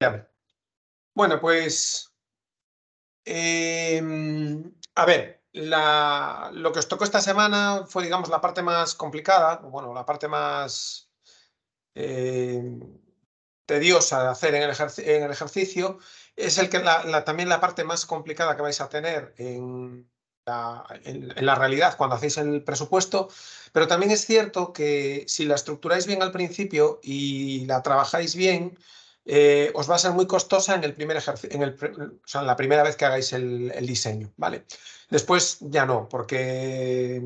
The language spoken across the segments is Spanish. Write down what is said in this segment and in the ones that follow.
Ya. Bueno, pues em, a ver, lo que os tocó esta semana fue, digamos, la parte más complicada, bueno, la parte más em, tediosa de hacer en el, ejercicio. Es el que también la parte más complicada que vais a tener en en, la realidad cuando hacéis el presupuesto, pero también es cierto que si la estructuráis bien al principio y la trabajáis bien, eh, os va a ser muy costosa en el primer en el, o sea, la primera vez que hagáis el, diseño, ¿vale? Después ya no, porque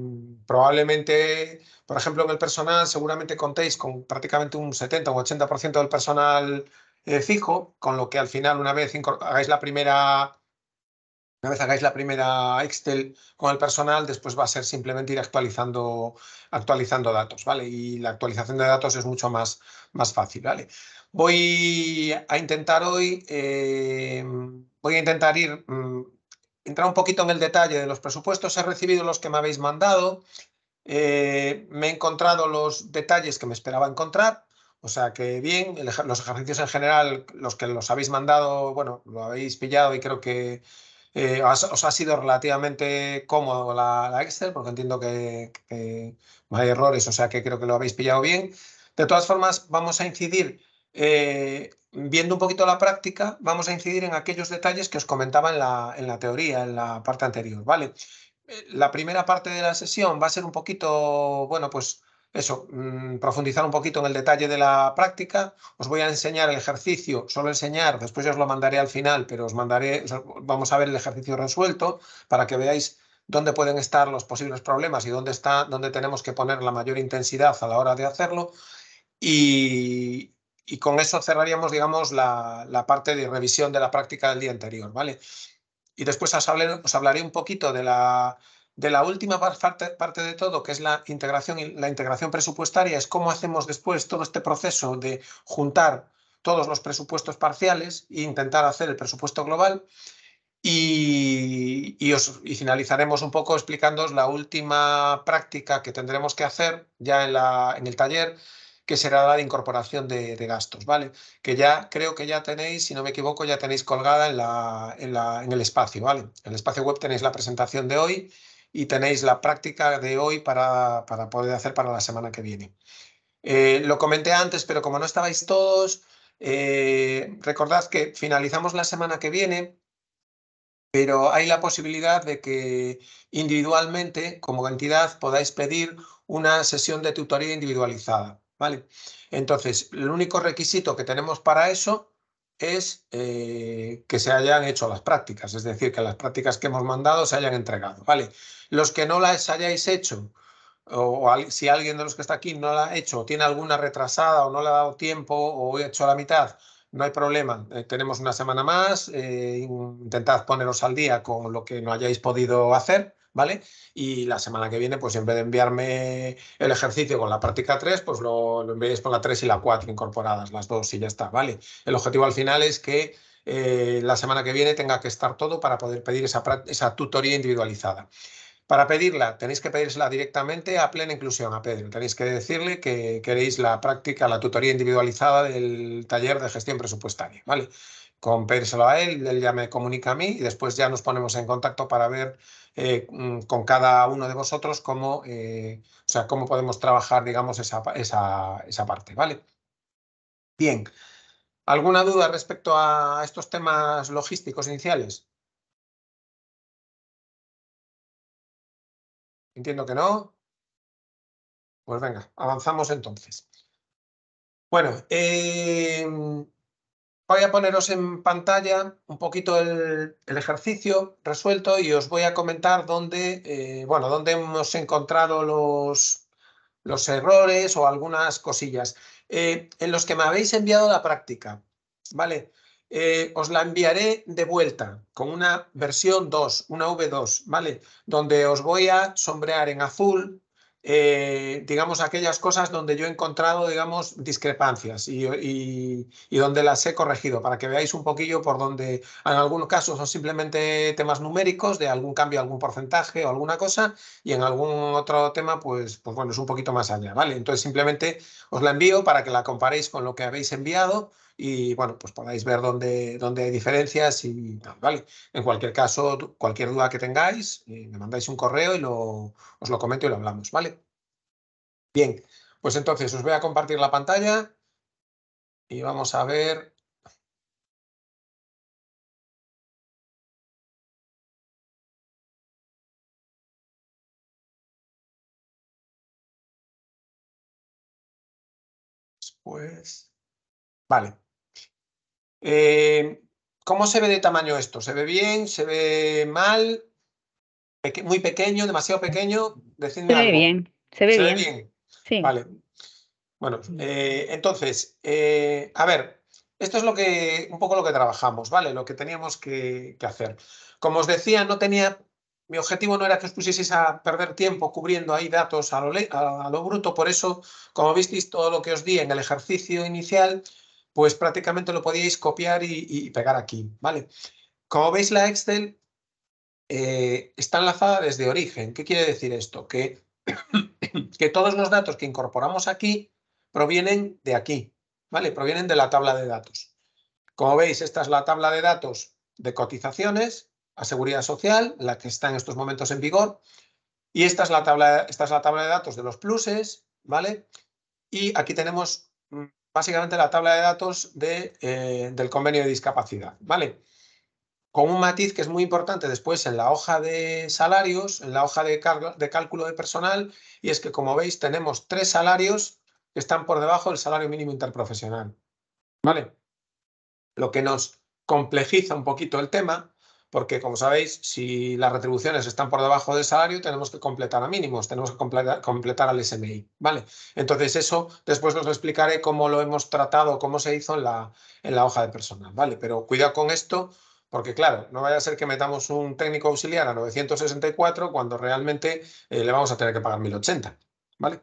probablemente, por ejemplo, en el personal seguramente contéis con prácticamente un 70 o 80% del personal eh, fijo, con lo que al final una vez hagáis la primera una vez hagáis la primera Excel con el personal, después va a ser simplemente ir actualizando, actualizando datos, ¿vale? Y la actualización de datos es mucho más, más fácil, ¿vale? Voy a intentar hoy, eh, voy a intentar ir, mm, entrar un poquito en el detalle de los presupuestos. He recibido los que me habéis mandado, eh, me he encontrado los detalles que me esperaba encontrar, o sea que bien, los ejercicios en general, los que los habéis mandado, bueno, lo habéis pillado y creo que eh, os, ha sido relativamente cómodo la, Excel, porque entiendo que, no hay errores, o sea que creo que lo habéis pillado bien. De todas formas, vamos a incidir, eh, viendo un poquito la práctica, vamos a incidir en aquellos detalles que os comentaba en la, teoría, en la parte anterior, ¿vale? Eh, la primera parte de la sesión va a ser un poquito, bueno, pues eso, mm, profundizar un poquito en el detalle de la práctica. Os voy a enseñar el ejercicio, solo enseñar, después ya os lo mandaré al final, pero os mandaré, vamos a ver el ejercicio resuelto para que veáis dónde pueden estar los posibles problemas y dónde, está, dónde tenemos que poner la mayor intensidad a la hora de hacerlo. Y, con eso cerraríamos, digamos, la, la, parte de revisión de la práctica del día anterior, ¿vale? Y después os hablaré un poquito de la de la última parte, de todo, que es la integración, la integración presupuestaria, es cómo hacemos después todo este proceso de juntar todos los presupuestos parciales e intentar hacer el presupuesto global. Y, finalizaremos un poco explicándoos la última práctica que tendremos que hacer ya en, la, en el taller, que será la de incorporación de, gastos, ¿vale? Que ya creo que ya tenéis, si no me equivoco, ya tenéis colgada en, la, en, la, en el espacio, ¿vale? En el espacio web tenéis la presentación de hoy y tenéis la práctica de hoy para, para poder hacer para la semana que viene. Eh, lo comenté antes, pero como no estabais todos, eh, recordad que finalizamos la semana que viene, pero hay la posibilidad de que individualmente, como entidad, podáis pedir una sesión de tutoría individualizada. ¿Vale? Entonces, el único requisito que tenemos para eso es eh, que se hayan hecho las prácticas, es decir, que las prácticas que hemos mandado se hayan entregado. ¿vale? Los que no las hayáis hecho, o, si alguien de los que está aquí no la ha hecho, o tiene alguna retrasada, o no le ha dado tiempo, o he hecho la mitad, no hay problema. Eh, tenemos una semana más, eh, intentad poneros al día con lo que no hayáis podido hacer. ¿Vale? Y la semana que viene, pues en vez de enviarme el ejercicio con la práctica 3, pues lo, lo enviéis con la 3 y la 4 incorporadas, las dos y ya está, ¿vale? El objetivo al final es que eh, la semana que viene tenga que estar todo para poder pedir esa, esa tutoría individualizada. Para pedirla, tenéis que pedírsela directamente a plena inclusión, a Pedro. Tenéis que decirle que queréis la práctica, la tutoría individualizada del taller de gestión presupuestaria, ¿vale? Con pedírselo a él, él ya me comunica a mí y después ya nos ponemos en contacto para ver eh, mm, con cada uno de vosotros cómo, eh, o sea, cómo podemos trabajar, digamos, esa, esa, parte, ¿vale? Bien. ¿Alguna duda respecto a estos temas logísticos iniciales? Entiendo que no. Pues venga, avanzamos entonces. Bueno, eh, Voy a poneros en pantalla un poquito el, ejercicio resuelto y os voy a comentar dónde, eh, bueno, dónde hemos encontrado los, los errores o algunas cosillas. Eh, en los que me habéis enviado la práctica, ¿vale? Eh, os la enviaré de vuelta con una versión 2, una V2, ¿vale? Donde os voy a sombrear en azul eh, digamos, aquellas cosas donde yo he encontrado, digamos, discrepancias y, donde las he corregido, para que veáis un poquillo por donde, en algunos casos son simplemente temas numéricos, de algún cambio, algún porcentaje o alguna cosa, y en algún otro tema, pues, pues bueno, es un poquito más allá, ¿vale? Entonces simplemente os la envío para que la comparéis con lo que habéis enviado y bueno, pues podáis ver dónde, dónde hay diferencias y tal, ¿vale? En cualquier caso, cualquier duda que tengáis, eh, me mandáis un correo y lo, os lo comento y lo hablamos, ¿vale? Bien, pues entonces os voy a compartir la pantalla y vamos a ver Pues, vale. Eh, ¿Cómo se ve de tamaño esto? ¿Se ve bien? ¿Se ve mal? ¿Muy pequeño? ¿Demasiado pequeño? Decidme se ve bien. Se ve bien. Sí. Vale. Bueno, eh, entonces, eh, a ver, esto es lo que, un poco lo que trabajamos, ¿vale? Lo que teníamos que, que hacer. Como os decía, no tenía mi objetivo no era que os pusieseis a perder tiempo cubriendo ahí datos a lo, bruto, por eso, como visteis, todo lo que os di en el ejercicio inicial, pues prácticamente lo podíais copiar y, pegar aquí, ¿vale? Como veis, la Excel eh, está enlazada desde origen. ¿Qué quiere decir esto? Que, que todos los datos que incorporamos aquí provienen de aquí, ¿vale? Provienen de la tabla de datos. Como veis, esta es la tabla de datos de cotizaciones a Seguridad Social, la que está en estos momentos en vigor. Y esta es la tabla, esta es la tabla de datos de los pluses, ¿vale? Y aquí tenemos mm, básicamente la tabla de datos eh, del convenio de discapacidad, ¿vale? Con un matiz que es muy importante después en la hoja de salarios, en la hoja de, de cálculo de personal, y es que como veis tenemos tres salarios que están por debajo del salario mínimo interprofesional, ¿vale? Lo que nos complejiza un poquito el tema porque como sabéis, si las retribuciones están por debajo del salario, tenemos que completar a mínimos, tenemos que completar, al SMI, ¿vale? Entonces eso después os explicaré cómo lo hemos tratado, cómo se hizo en la, en la hoja de personal, ¿vale? Pero cuidado con esto, porque claro, no vaya a ser que metamos un técnico auxiliar a 964 cuando realmente eh, le vamos a tener que pagar 1080, ¿vale?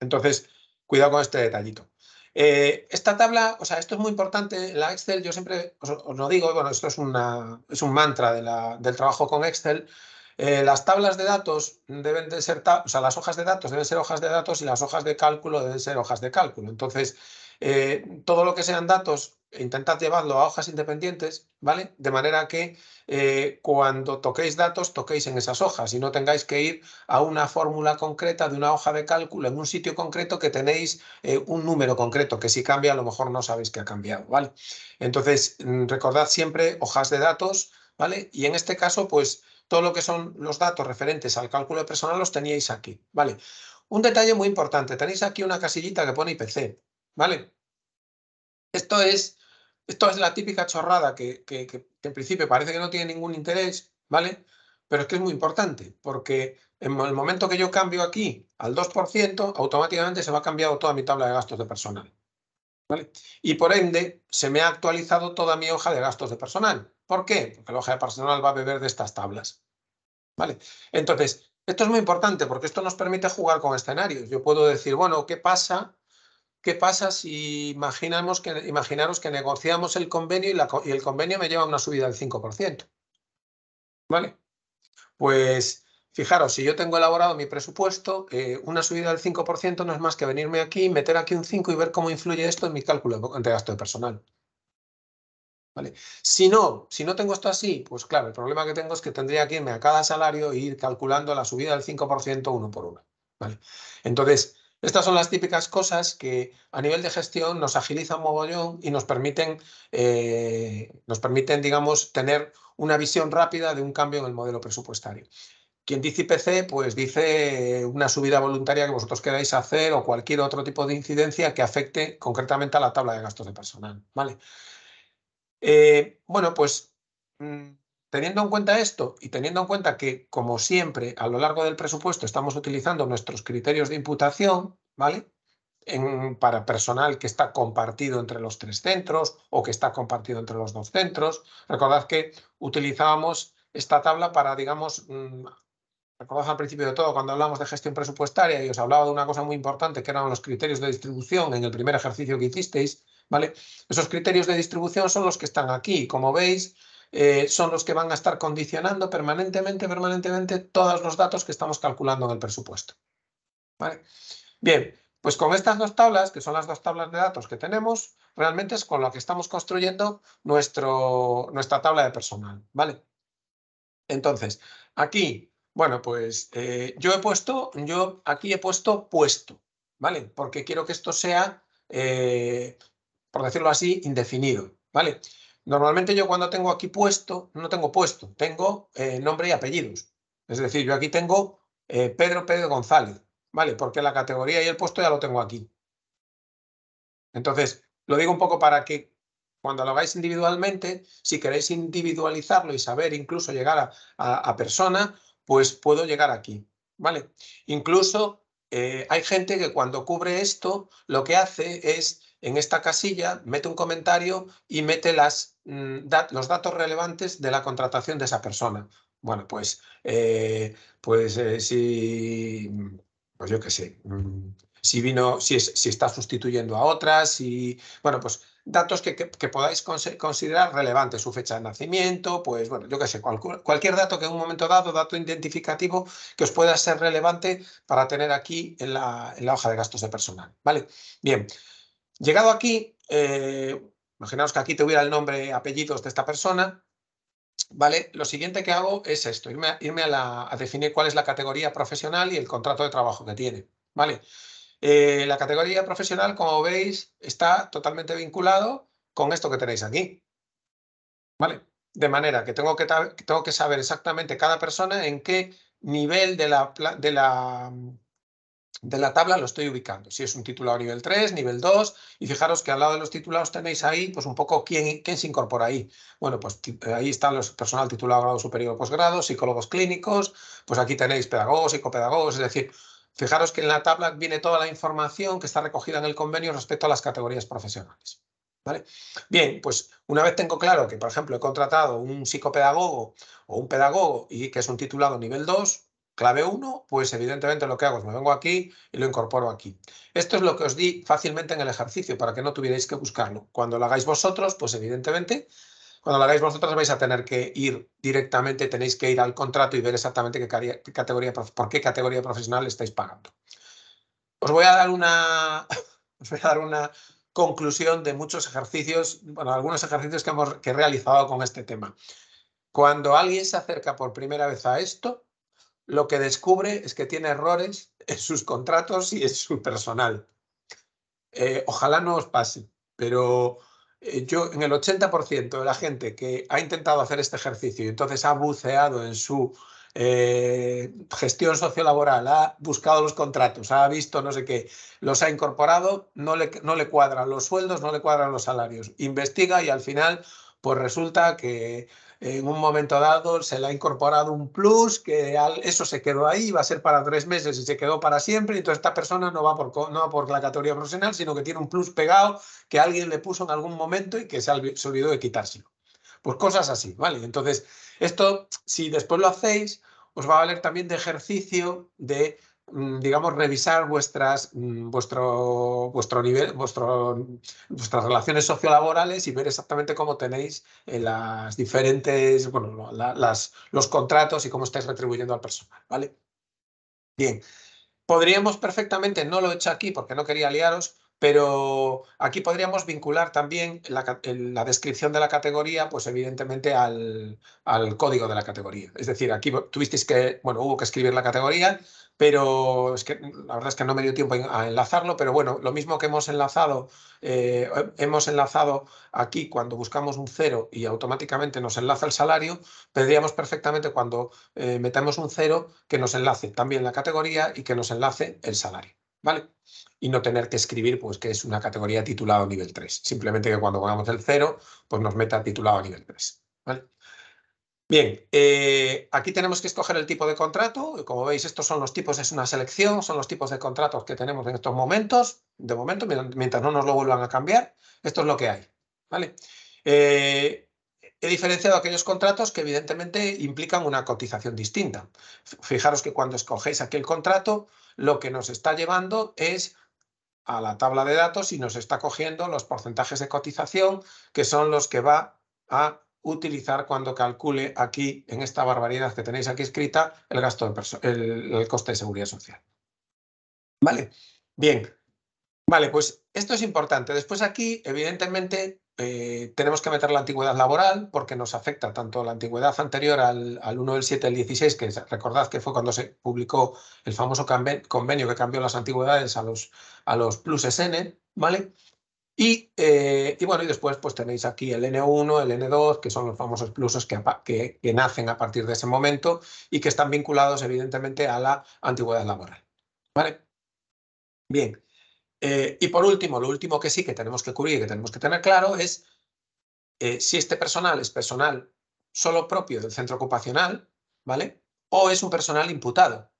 Entonces, cuidado con este detallito. Eh, esta tabla, o sea, esto es muy importante. La Excel, yo siempre os, lo digo, bueno, esto es, una, es un mantra del trabajo con Excel. Eh, las tablas de datos deben de ser, o sea, las hojas de datos deben ser hojas de datos y las hojas de cálculo deben ser hojas de cálculo. Entonces, eh, todo lo que sean datos, intentad llevarlo a hojas independientes, ¿vale? De manera que eh, cuando toquéis datos, toquéis en esas hojas y no tengáis que ir a una fórmula concreta de una hoja de cálculo en un sitio concreto que tenéis eh, un número concreto, que si cambia a lo mejor no sabéis que ha cambiado, ¿vale? Entonces, mm, recordad siempre hojas de datos, ¿vale? Y en este caso, pues todo lo que son los datos referentes al cálculo de personal los teníais aquí, ¿vale? Un detalle muy importante, tenéis aquí una casillita que pone IPC, ¿vale? Esto es, esto es la típica chorrada que, en principio parece que no tiene ningún interés, ¿vale? Pero es que es muy importante, porque en el momento que yo cambio aquí al 2%, automáticamente se me ha cambiado toda mi tabla de gastos de personal. ¿Vale? Y por ende, se me ha actualizado toda mi hoja de gastos de personal. ¿Por qué? Porque la hoja de personal va a beber de estas tablas. ¿Vale? Entonces, esto es muy importante porque esto nos permite jugar con escenarios. Yo puedo decir, bueno, ¿qué pasa ¿Qué pasa si imaginamos que, imaginaros que negociamos el convenio y, el convenio me lleva a una subida del 5%? ¿Vale? Pues fijaros, si yo tengo elaborado mi presupuesto, eh, una subida del 5% no es más que venirme aquí, meter aquí un 5 y ver cómo influye esto en mi cálculo de gasto de personal. ¿Vale? Si no, si no tengo esto así, pues claro, el problema que tengo es que tendría que irme a cada salario e ir calculando la subida del 5% uno por uno. ¿vale? Entonces, estas son las típicas cosas que a nivel de gestión nos agilizan mogollón y nos permiten, eh, nos permiten, digamos, tener una visión rápida de un cambio en el modelo presupuestario. Quien dice IPC, pues dice una subida voluntaria que vosotros queráis hacer o cualquier otro tipo de incidencia que afecte concretamente a la tabla de gastos de personal. ¿vale? Eh, bueno, pues mm, Teniendo en cuenta esto y teniendo en cuenta que, como siempre, a lo largo del presupuesto estamos utilizando nuestros criterios de imputación, ¿vale? para personal que está compartido entre los tres centros o que está compartido entre los dos centros. Recordad que utilizábamos esta tabla para, digamos, mm, recordad al principio de todo cuando hablamos de gestión presupuestaria y os hablaba de una cosa muy importante que eran los criterios de distribución en el primer ejercicio que hicisteis, ¿vale? Esos criterios de distribución son los que están aquí. Como veis, eh, son los que van a estar condicionando permanentemente, permanentemente todos los datos que estamos calculando en el presupuesto. Bien, Pues con estas dos tablas, que son las dos tablas de datos que tenemos, realmente es con lo que estamos construyendo nuestro, nuestra tabla de personal, ¿vale? Entonces, aquí, bueno, pues eh, yo he puesto, yo aquí he puesto puesto, ¿vale? Porque quiero que esto sea, eh, por decirlo así, indefinido, ¿vale? Normalmente yo cuando tengo aquí puesto, no tengo puesto, tengo eh, nombre y apellidos. Es decir, yo aquí tengo Pedro Pedro González, ¿vale? Porque la categoría y el puesto ya lo tengo aquí. Entonces, lo digo un poco para que cuando lo hagáis individualmente, si queréis individualizarlo y saber incluso llegar a, persona, pues puedo llegar aquí, ¿vale? Incluso eh, hay gente que cuando cubre esto, lo que hace es en esta casilla mete un comentario y mete mm, los datos relevantes de la contratación de esa persona. Bueno, pues, eh, pues eh, si pues yo qué sé, mm, si vino, si, si está sustituyendo a otras, y bueno, pues datos que, podáis considerar relevantes, su fecha de nacimiento, pues bueno, yo qué sé, cualquier dato que en un momento dado, dato identificativo que os pueda ser relevante para tener aquí en la, en la hoja de gastos de personal, ¿vale? Bien, llegado aquí, eh, imaginaos que aquí tuviera el nombre, apellidos de esta persona, ¿vale? Lo siguiente que hago es esto, irme, a, definir cuál es la categoría profesional y el contrato de trabajo que tiene, ¿vale? Eh, la categoría profesional, como veis, está totalmente vinculado con esto que tenéis aquí, ¿vale? De manera que tengo que, tengo que saber exactamente cada persona en qué nivel de la, de la de la tabla lo estoy ubicando. Si es un titulado nivel 3, nivel 2, y fijaros que al lado de los titulados tenéis ahí, pues un poco quién, quién se incorpora ahí. Bueno, pues ahí están los personal titulado grado superior o posgrado, psicólogos clínicos, pues aquí tenéis pedagogos, psicopedagogos, es decir, fijaros que en la tabla viene toda la información que está recogida en el convenio respecto a las categorías profesionales. ¿Vale? Bien, pues una vez tengo claro que, por ejemplo, he contratado un psicopedagogo o un pedagogo y que es un titulado nivel 2, clave 1, pues evidentemente lo que hago es me vengo aquí y lo incorporo aquí. Esto es lo que os di fácilmente en el ejercicio para que no tuvierais que buscarlo. Cuando lo hagáis vosotros, pues evidentemente, cuando lo hagáis vosotros vais a tener que ir directamente, tenéis que ir al contrato y ver exactamente qué, categoría, por qué categoría profesional estáis pagando. Os voy a dar una, os voy a dar una conclusión de muchos ejercicios, bueno, algunos ejercicios que, hemos, que he realizado con este tema. Cuando alguien se acerca por primera vez a esto, lo que descubre es que tiene errores en sus contratos y en su personal. Eh, ojalá no os pase, pero eh, yo en el 80% de la gente que ha intentado hacer este ejercicio y entonces ha buceado en su eh, gestión sociolaboral, ha buscado los contratos, ha visto no sé qué, los ha incorporado, no le, no le cuadran los sueldos, no le cuadran los salarios. Investiga y al final pues resulta que en un momento dado se le ha incorporado un plus, que eso se quedó ahí, va a ser para tres meses y se quedó para siempre, entonces esta persona no va, por, no por la categoría profesional, sino que tiene un plus pegado que alguien le puso en algún momento y que se, se olvidó de quitárselo. Pues cosas así, ¿vale? Entonces, esto, si después lo hacéis, os va a valer también de ejercicio de digamos, revisar vuestras, mm, vuestro, vuestro nivel, vuestro, vuestras relaciones sociolaborales y ver exactamente cómo tenéis eh, las diferentes, bueno, las, los contratos y cómo estáis retribuyendo al personal, ¿vale? Bien, podríamos perfectamente, no lo he hecho aquí porque no quería liaros, pero aquí podríamos vincular también la, descripción de la categoría, pues evidentemente al, código de la categoría. Es decir, aquí tuvisteis que, bueno, hubo que escribir la categoría, pero es que la verdad es que no me dio tiempo a enlazarlo, pero bueno, lo mismo que hemos enlazado, eh, hemos enlazado aquí cuando buscamos un cero y automáticamente nos enlaza el salario, podríamos perfectamente cuando eh, metamos un cero que nos enlace también la categoría y que nos enlace el salario, ¿vale? Y no tener que escribir pues que es una categoría titulada a nivel 3, simplemente que cuando pongamos el cero pues nos meta titulado nivel 3, ¿vale? Bien, eh, aquí tenemos que escoger el tipo de contrato. Como veis, estos son los tipos, es una selección, son los tipos de contratos que tenemos en estos momentos. De momento, mientras no nos lo vuelvan a cambiar, esto es lo que hay. ¿vale? Eh, he diferenciado aquellos contratos que evidentemente implican una cotización distinta. Fijaros que cuando escogéis aquí el contrato, lo que nos está llevando es a la tabla de datos y nos está cogiendo los porcentajes de cotización que son los que va a utilizar cuando calcule aquí, en esta barbaridad que tenéis aquí escrita, el, gasto de el, el coste de seguridad social. ¿Vale? Bien, Vale, pues esto es importante. Después aquí, evidentemente, eh, tenemos que meter la antigüedad laboral porque nos afecta tanto la antigüedad anterior al, 1 del 7 del 16, que recordad que fue cuando se publicó el famoso convenio que cambió las antigüedades a los, a los pluses N, ¿vale? Y, eh, y, bueno, y después pues tenéis aquí el N1, el N2, que son los famosos pluses que, que, que, nacen a partir de ese momento y que están vinculados evidentemente a la antigüedad laboral. ¿Vale? Bien. Eh, y por último, lo último que sí que tenemos que cubrir y que tenemos que tener claro es eh, si este personal es personal solo propio del centro ocupacional, ¿vale? O es un personal imputado.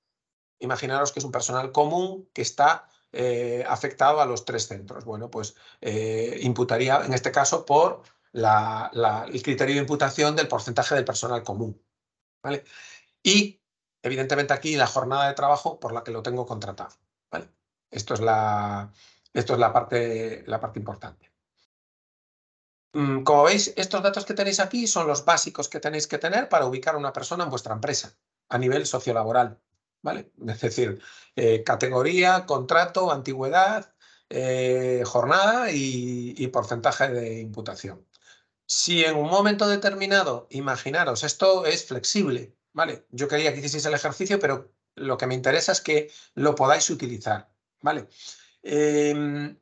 Imaginaros que es un personal común que está eh, afectado a los tres centros. Bueno, pues imputaría en este caso por el criterio de imputación del porcentaje del personal común. ¿vale? Y evidentemente aquí la jornada de trabajo por la que lo tengo contratado. Esto es la, esto es la, parte, la parte importante. Mm, como veis, estos datos que tenéis aquí son los básicos que tenéis que tener para ubicar a una persona en vuestra empresa a nivel sociolaboral. ¿vale? Es decir, eh, categoría, contrato, antigüedad, eh, jornada y, y, porcentaje de imputación. Si en un momento determinado, imaginaros, esto es flexible, ¿vale? Yo quería que hicieseis el ejercicio, pero lo que me interesa es que lo podáis utilizar. ¿Vale? Em,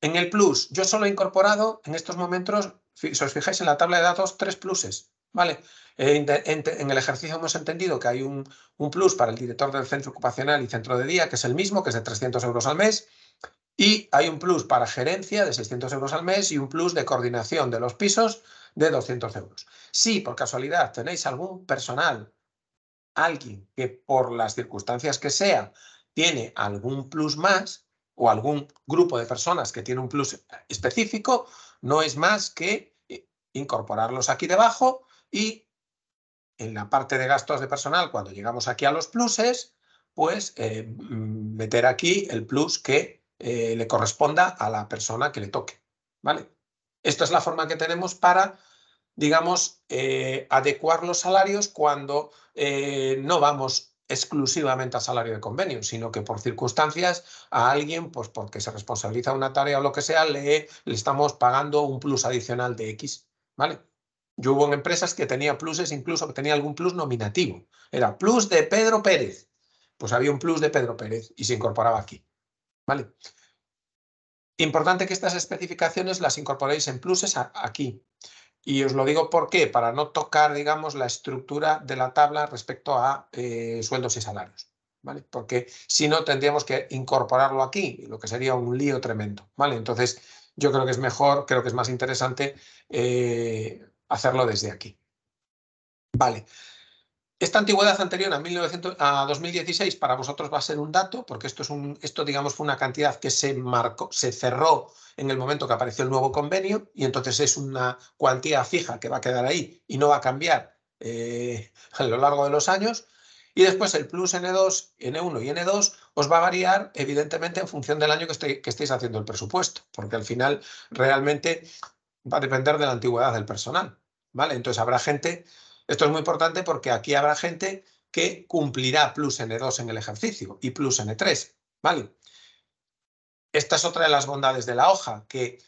en el plus, yo solo he incorporado en estos momentos, si os fijáis en la tabla de datos, tres pluses. ¿vale? En, el ejercicio hemos entendido que hay un, plus para el director del centro ocupacional y centro de día, que es el mismo, que es de 300 euros al mes, y hay un plus para gerencia de 600 euros al mes y un plus de coordinación de los pisos de 200 euros. Si por casualidad tenéis algún personal, alguien que por las circunstancias que sea tiene algún plus más o algún grupo de personas que tiene un plus específico, no es más que eh, incorporarlos aquí debajo y en la parte de gastos de personal, cuando llegamos aquí a los pluses, pues eh, mm, meter aquí el plus que eh, le corresponda a la persona que le toque. ¿vale? Esta es la forma que tenemos para, digamos, adecuar los salarios cuando no vamos exclusivamente a salario de convenio, sino que por circunstancias a alguien, pues porque se responsabiliza una tarea o lo que sea, le, estamos pagando un plus adicional de X, ¿vale? Yo hubo empresas que tenía pluses, incluso que tenía algún plus nominativo. Era plus de Pedro Pérez. Pues había un plus de Pedro Pérez y se incorporaba aquí, ¿vale? Importante que estas especificaciones las incorporéis en pluses aquí. Y os lo digo por qué, para no tocar, digamos, la estructura de la tabla respecto a eh, sueldos y salarios. ¿vale? Porque si no, tendríamos que incorporarlo aquí, lo que sería un lío tremendo. ¿vale? Entonces, yo creo que es mejor, creo que es más interesante eh, hacerlo desde aquí. Vale. Esta antigüedad anterior a, 1900, a 2016 para vosotros va a ser un dato, porque esto, es digamos, fue una cantidad que se, marcó, se cerró en el momento que apareció el nuevo convenio y entonces es una cuantía fija que va a quedar ahí y no va a cambiar eh, a lo largo de los años. Y después el plus N2, N1 y N2 os va a variar evidentemente en función del año que, que estéis haciendo el presupuesto, porque al final realmente va a depender de la antigüedad del personal. ¿vale? Entonces habrá gente esto es muy importante porque aquí habrá gente que cumplirá plus N2 en el ejercicio y plus N3, ¿vale? Esta es otra de las bondades de la hoja, que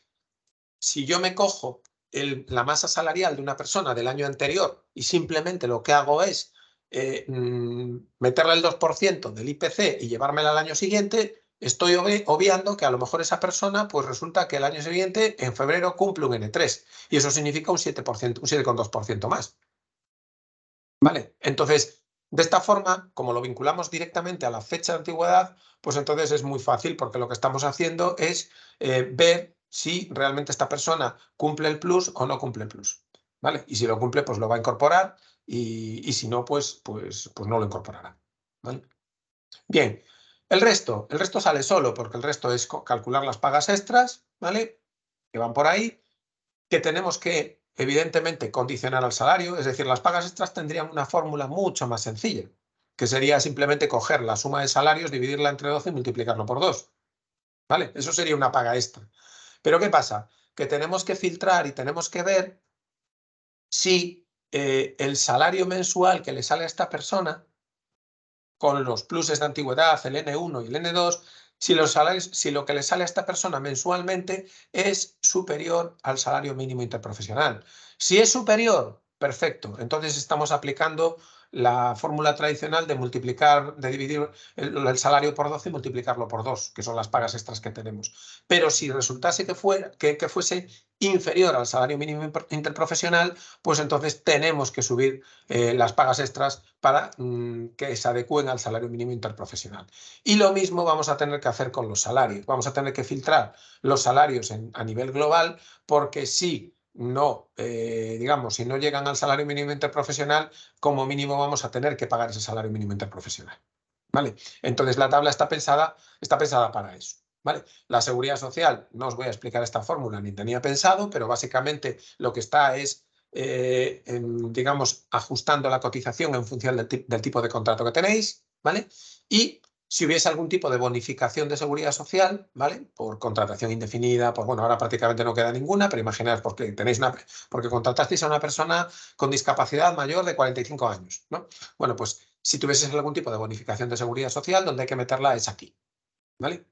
si yo me cojo la masa salarial de una persona del año anterior y simplemente lo que hago es eh, mm, meterle el 2% del IPC y llevármela al año siguiente, estoy obviando que a lo mejor esa persona, pues resulta que el año siguiente, en febrero, cumple un N3 y eso significa un 7%, un 7,2% más. ¿Vale? Entonces, de esta forma, como lo vinculamos directamente a la fecha de antigüedad, pues entonces es muy fácil porque lo que estamos haciendo es eh, ver si realmente esta persona cumple el plus o no cumple el plus. ¿Vale? Y si lo cumple, pues lo va a incorporar y, si no, pues, pues, pues no lo incorporará. ¿Vale? Bien, el resto, el resto sale solo porque el resto es calcular las pagas extras, ¿vale? Que van por ahí, que tenemos que evidentemente condicionar al salario, es decir, las pagas extras tendrían una fórmula mucho más sencilla, que sería simplemente coger la suma de salarios, dividirla entre 12 y multiplicarlo por 2. ¿Vale? Eso sería una paga extra. Pero ¿qué pasa? Que tenemos que filtrar y tenemos que ver si eh, el salario mensual que le sale a esta persona, con los pluses de antigüedad, el N1 y el N2, si, los salarios, si lo que le sale a esta persona mensualmente es superior al salario mínimo interprofesional. Si es superior, perfecto, entonces estamos aplicando la fórmula tradicional de multiplicar, de dividir el, salario por 12 y multiplicarlo por 2, que son las pagas extras que tenemos. Pero si resultase que, fuera, que, fuese inferior al salario mínimo interprofesional, pues entonces tenemos que subir eh, las pagas extras para mm, que se adecúen al salario mínimo interprofesional. Y lo mismo vamos a tener que hacer con los salarios. Vamos a tener que filtrar los salarios a nivel global porque si no, eh, digamos, si no llegan al salario mínimo interprofesional, como mínimo vamos a tener que pagar ese salario mínimo interprofesional. ¿Vale? Entonces la tabla está pensada, está pensada para eso. ¿Vale? La seguridad social, no os voy a explicar esta fórmula ni tenía pensado, pero básicamente lo que está es, eh, digamos, ajustando la cotización en función del, del, tipo de contrato que tenéis, ¿vale? Y si hubiese algún tipo de bonificación de seguridad social, ¿vale? Por contratación indefinida, por bueno, ahora prácticamente no queda ninguna, pero imaginaos porque tenéis una, porque contratasteis a una persona con discapacidad mayor de 45 años, ¿no? Bueno, pues si tuvieses algún tipo de bonificación de seguridad social, donde hay que meterla es aquí, ¿vale?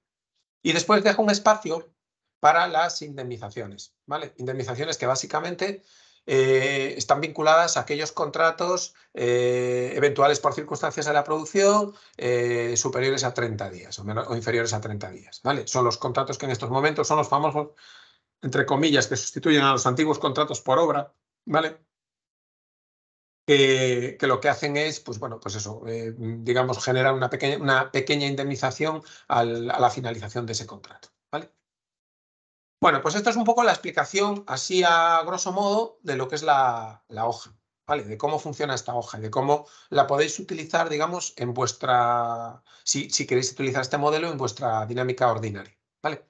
Y después dejo un espacio para las indemnizaciones, ¿vale? Indemnizaciones que básicamente eh, están vinculadas a aquellos contratos eh, eventuales por circunstancias de la producción eh, superiores a 30 días o, inferiores a 30 días. ¿vale? Son los contratos que en estos momentos son los famosos, entre comillas, que sustituyen a los antiguos contratos por obra, ¿vale? Que, lo que hacen es, pues bueno, pues eso, digamos, generar una pequeña, una pequeña indemnización a la finalización de ese contrato. Bueno, pues esto es un poco la explicación, así a grosso modo, de lo que es la, hoja, ¿vale? De cómo funciona esta hoja y de cómo la podéis utilizar, digamos, en vuestra, si, si queréis utilizar este modelo en vuestra dinámica ordinaria, ¿vale?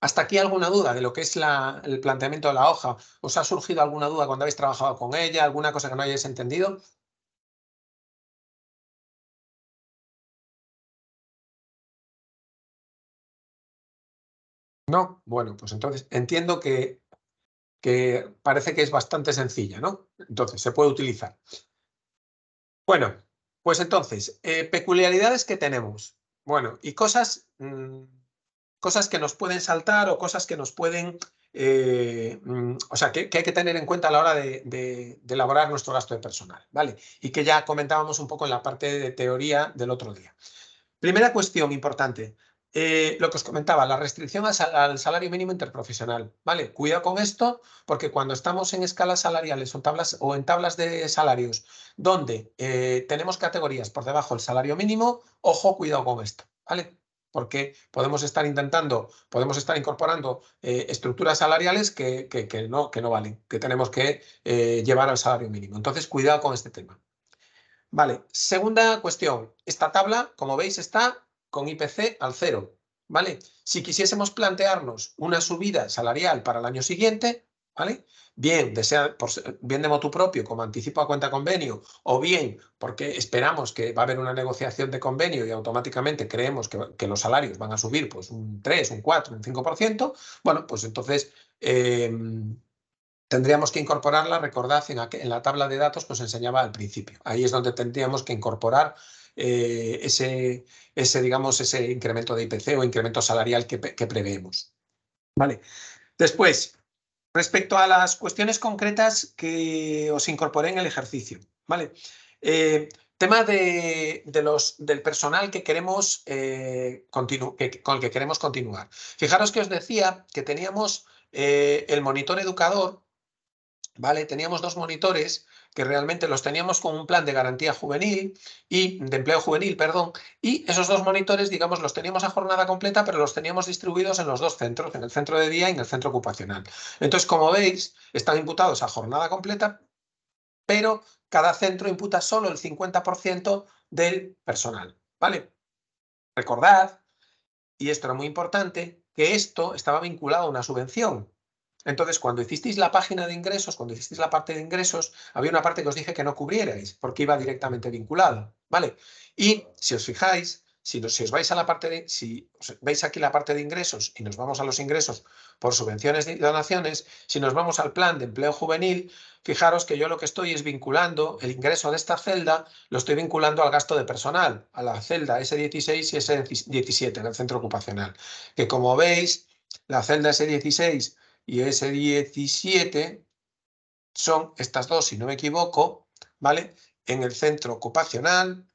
¿Hasta aquí alguna duda de lo que es el planteamiento de la hoja? ¿Os ha surgido alguna duda cuando habéis trabajado con ella? ¿Alguna cosa que no hayáis entendido? No, bueno, pues entonces entiendo que, que parece que es bastante sencilla, ¿no? Entonces, se puede utilizar. Bueno, pues entonces, eh, peculiaridades que tenemos. Bueno, y cosas, mm, cosas que nos pueden saltar o cosas que nos pueden, eh, mm, o sea, que, hay que tener en cuenta a la hora de, de, elaborar nuestro gasto de personal, ¿vale? Y que ya comentábamos un poco en la parte de teoría del otro día. Primera cuestión importante. Eh, lo que os comentaba, la restricción al, salario mínimo interprofesional. ¿vale? Cuidado con esto, porque cuando estamos en escalas salariales o, en tablas de salarios donde eh, tenemos categorías por debajo del salario mínimo, ojo, cuidado con esto. ¿vale? Porque podemos estar intentando, podemos estar incorporando eh, estructuras salariales que, que, no, que no valen, que tenemos que llevar al salario mínimo. Entonces, cuidado con este tema. Vale, segunda cuestión. Esta tabla, como veis, está con IPC al cero. ¿Vale? Si quisiésemos plantearnos una subida salarial para el año siguiente, ¿vale? Bien, desea, por, bien de motu propio, como anticipo a cuenta convenio, o bien porque esperamos que va a haber una negociación de convenio y automáticamente creemos que, los salarios van a subir pues un 3, un 4, un 5%, bueno, pues entonces em, tendríamos que incorporarla, recordad, en, en, la tabla de datos pues enseñaba al principio. Ahí es donde tendríamos que incorporar eh, ese, ese, digamos, ese incremento de IPC o incremento salarial que, preveemos. ¿Vale? Después, respecto a las cuestiones concretas que os incorporé en el ejercicio. ¿Vale? Eh, tema de, del personal que queremos, eh, con el que queremos continuar. Fijaros que os decía que teníamos el monitor educador, ¿vale? Teníamos dos monitores que realmente los teníamos con un plan de garantía juvenil y de empleo juvenil, perdón, y esos dos monitores, digamos, los teníamos a jornada completa, pero los teníamos distribuidos en los dos centros, en el centro de día y en el centro ocupacional. Entonces, como veis, están imputados a jornada completa, pero cada centro imputa solo el 50% del personal, ¿vale? Recordad, y esto era muy importante, que esto estaba vinculado a una subvención. Entonces, cuando hicisteis la página de ingresos, cuando hicisteis la parte de ingresos, había una parte que os dije que no cubrierais, porque iba directamente vinculada, ¿vale? Y si os fijáis, si, os vais a la parte de, si veis aquí la parte de ingresos y nos vamos a los ingresos por subvenciones y donaciones, si nos vamos al plan de empleo juvenil, fijaros que yo lo que estoy es vinculando el ingreso de esta celda, lo estoy vinculando al gasto de personal, a la celda S16 y S17 del centro ocupacional, que como veis, la celda S16 y S17 son estas dos, si no me equivoco, ¿vale? En el centro ocupacional,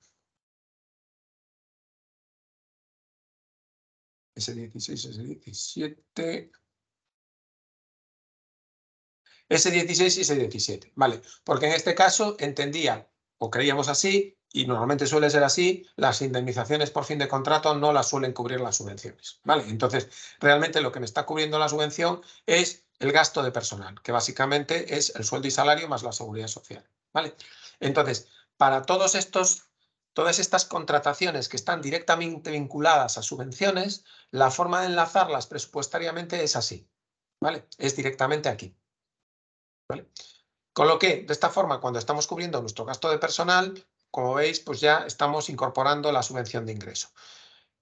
S16, S17. S16 y S17, ¿vale? Porque en este caso entendía, o creíamos así, y normalmente suele ser así, las indemnizaciones por fin de contrato no las suelen cubrir las subvenciones, ¿vale? Entonces, realmente lo que me está cubriendo la subvención es el gasto de personal, que básicamente es el sueldo y salario más la seguridad social, ¿vale? Entonces, para todos estos todas estas contrataciones que están directamente vinculadas a subvenciones, la forma de enlazarlas presupuestariamente es así, ¿vale? Es directamente aquí. Con lo que, de esta forma, cuando estamos cubriendo nuestro gasto de personal, como veis, pues ya estamos incorporando la subvención de ingreso.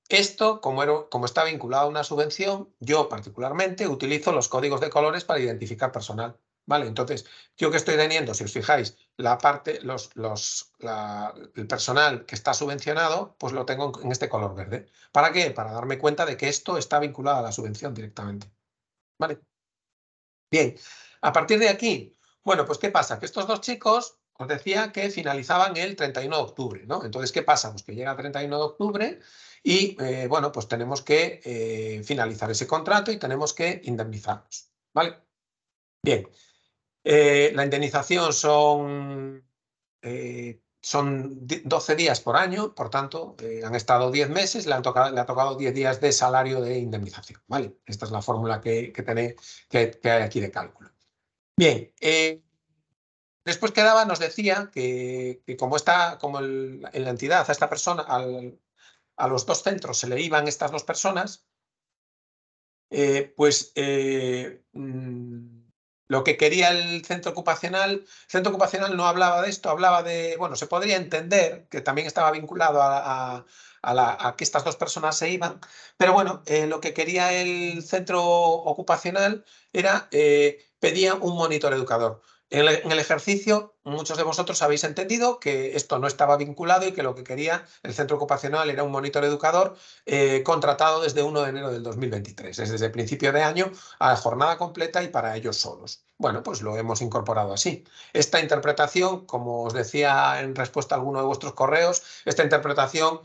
Esto, como, está vinculado a una subvención, yo particularmente utilizo los códigos de colores para identificar personal. ¿Vale? Entonces, yo que estoy teniendo, si os fijáis, la parte, los, el personal que está subvencionado, pues lo tengo en este color verde. ¿Para qué? Para darme cuenta de que esto está vinculado a la subvención directamente. ¿Vale? Bien, a partir de aquí, bueno, pues ¿qué pasa? Que estos dos chicos, os decía que finalizaban el 31 de octubre, ¿no? Entonces, ¿qué pasa? Pues que llega el 31 de octubre y, eh, bueno, pues tenemos que eh, finalizar ese contrato y tenemos que indemnizarnos, ¿vale? Bien, eh, la indemnización son, son 12 días por año, por tanto, han estado 10 meses, le, han tocado, le ha tocado 10 días de salario de indemnización. ¿vale? Esta es la fórmula que, que, que, hay aquí de cálculo. Bien, después quedaba, nos decía que, como, está, como en la entidad a esta persona, a los dos centros se le iban estas dos personas, pues mm, lo que quería el centro ocupacional, el centro ocupacional no hablaba de esto, hablaba de, bueno, se podría entender que también estaba vinculado a, que estas dos personas se iban, pero bueno, eh, lo que quería el centro ocupacional era, eh, pedía un monitor educador. En el, ejercicio, muchos de vosotros habéis entendido que esto no estaba vinculado y que lo que quería el centro ocupacional era un monitor educador eh, contratado desde 1 de enero del 2023, es desde el principio de año a jornada completa y para ellos solos. Bueno, pues lo hemos incorporado así. Esta interpretación, como os decía en respuesta a alguno de vuestros correos, esta interpretación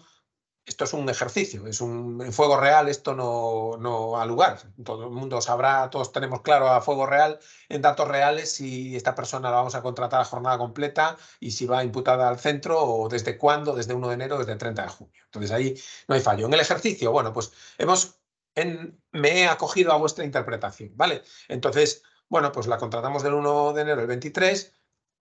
esto es un ejercicio, es un en fuego real, esto no, no ha lugar. Todo el mundo sabrá, todos tenemos claro a fuego real, en datos reales, si esta persona la vamos a contratar a jornada completa y si va imputada al centro o desde cuándo, desde 1 de enero, desde el 30 de junio. Entonces ahí no hay fallo. En el ejercicio, bueno, pues hemos, en, me he acogido a vuestra interpretación, ¿vale? Entonces, bueno, pues la contratamos del 1 de enero al 23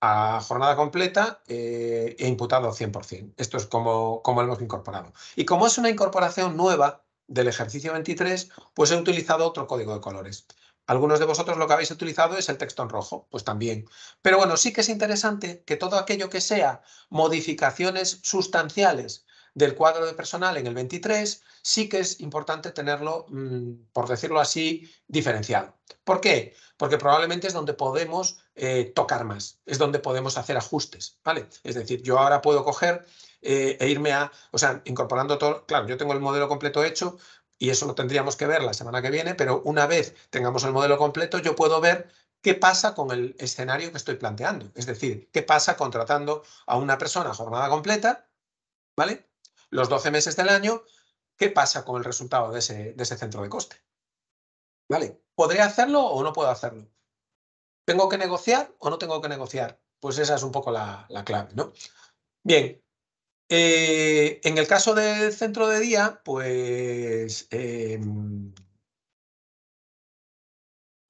a jornada completa e imputado 100%. Esto es como, como hemos incorporado. Y como es una incorporación nueva del ejercicio 23, pues he utilizado otro código de colores. Algunos de vosotros lo que habéis utilizado es el texto en rojo, pues también. Pero bueno, sí que es interesante que todo aquello que sea modificaciones sustanciales del cuadro de personal en el 23, sí que es importante tenerlo, mm, por decirlo así, diferenciado. ¿Por qué? Porque probablemente es donde podemos eh, tocar más, es donde podemos hacer ajustes, ¿vale? Es decir, yo ahora puedo coger eh, e irme a, o sea, incorporando todo, claro, yo tengo el modelo completo hecho, y eso lo tendríamos que ver la semana que viene, pero una vez tengamos el modelo completo, yo puedo ver qué pasa con el escenario que estoy planteando. Es decir, qué pasa contratando a una persona jornada completa, ¿vale? Los 12 meses del año, ¿qué pasa con el resultado de ese, centro de coste? ¿Vale? ¿Podré hacerlo o no puedo hacerlo? ¿Tengo que negociar o no tengo que negociar? Pues esa es un poco la, clave, ¿no? Bien, eh, en el caso del centro de día, pues em,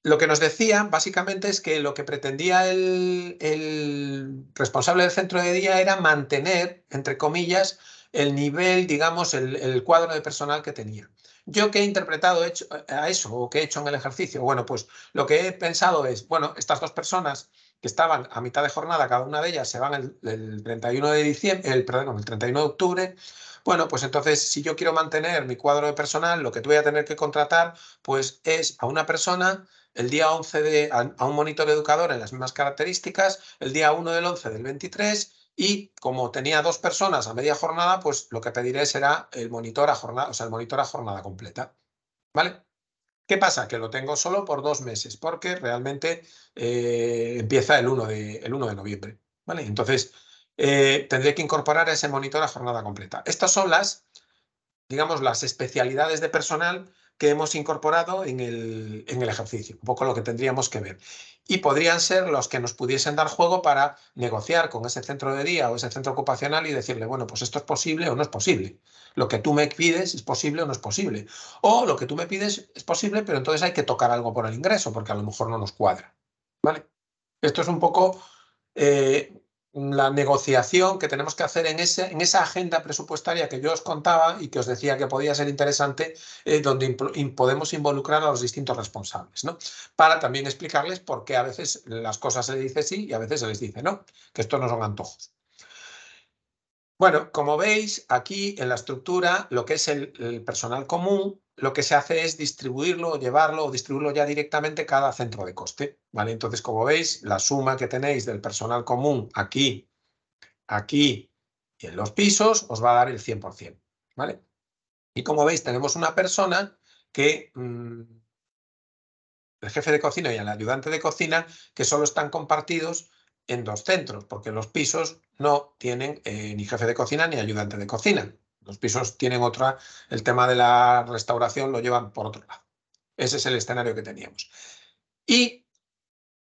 lo que nos decía básicamente es que lo que pretendía el, el, responsable del centro de día era mantener, entre comillas, el nivel, digamos, el, cuadro de personal que tenía. ¿Yo qué he interpretado hecho, a eso o qué he hecho en el ejercicio? Bueno, pues lo que he pensado es, bueno, estas dos personas que estaban a mitad de jornada, cada una de ellas se van el, 31 de diciembre, el, perdón, el 31 de octubre, Bueno, pues entonces, si yo quiero mantener mi cuadro de personal, lo que voy a tener que contratar, pues es a una persona el día 11 de, a, un monitor educador en las mismas características, el día 1 del 11 del 23 y como tenía dos personas a media jornada, pues lo que pediré será el monitor a jornada, o sea, el monitor a jornada completa. ¿Vale? ¿Qué pasa? Que lo tengo solo por dos meses, porque realmente eh, empieza el 1, de, el 1 de noviembre. ¿Vale? Entonces, eh, tendré que incorporar ese monitor a jornada completa. Estas son las, digamos, las especialidades de personal que hemos incorporado en el, en el ejercicio, un poco lo que tendríamos que ver. Y podrían ser los que nos pudiesen dar juego para negociar con ese centro de día o ese centro ocupacional y decirle, bueno, pues esto es posible o no es posible. Lo que tú me pides es posible o no es posible. O lo que tú me pides es posible, pero entonces hay que tocar algo por el ingreso, porque a lo mejor no nos cuadra. ¿Vale? Esto es un poco eh, la negociación que tenemos que hacer en, ese, en esa agenda presupuestaria que yo os contaba y que os decía que podía ser interesante, eh, donde podemos involucrar a los distintos responsables, ¿no? Para también explicarles por qué a veces las cosas se les dice sí y a veces se les dice no, que esto no son antojos. Bueno, como veis, aquí en la estructura, lo que es el, personal común, lo que se hace es distribuirlo llevarlo o distribuirlo ya directamente cada centro de coste. ¿vale? Entonces, como veis, la suma que tenéis del personal común aquí, aquí y en los pisos os va a dar el 100%. ¿vale? Y como veis, tenemos una persona que... Mm, el jefe de cocina y el ayudante de cocina, que solo están compartidos en dos centros, porque los pisos no tienen eh, ni jefe de cocina ni ayudante de cocina. Los pisos tienen otra, el tema de la restauración lo llevan por otro lado. Ese es el escenario que teníamos. ¿Y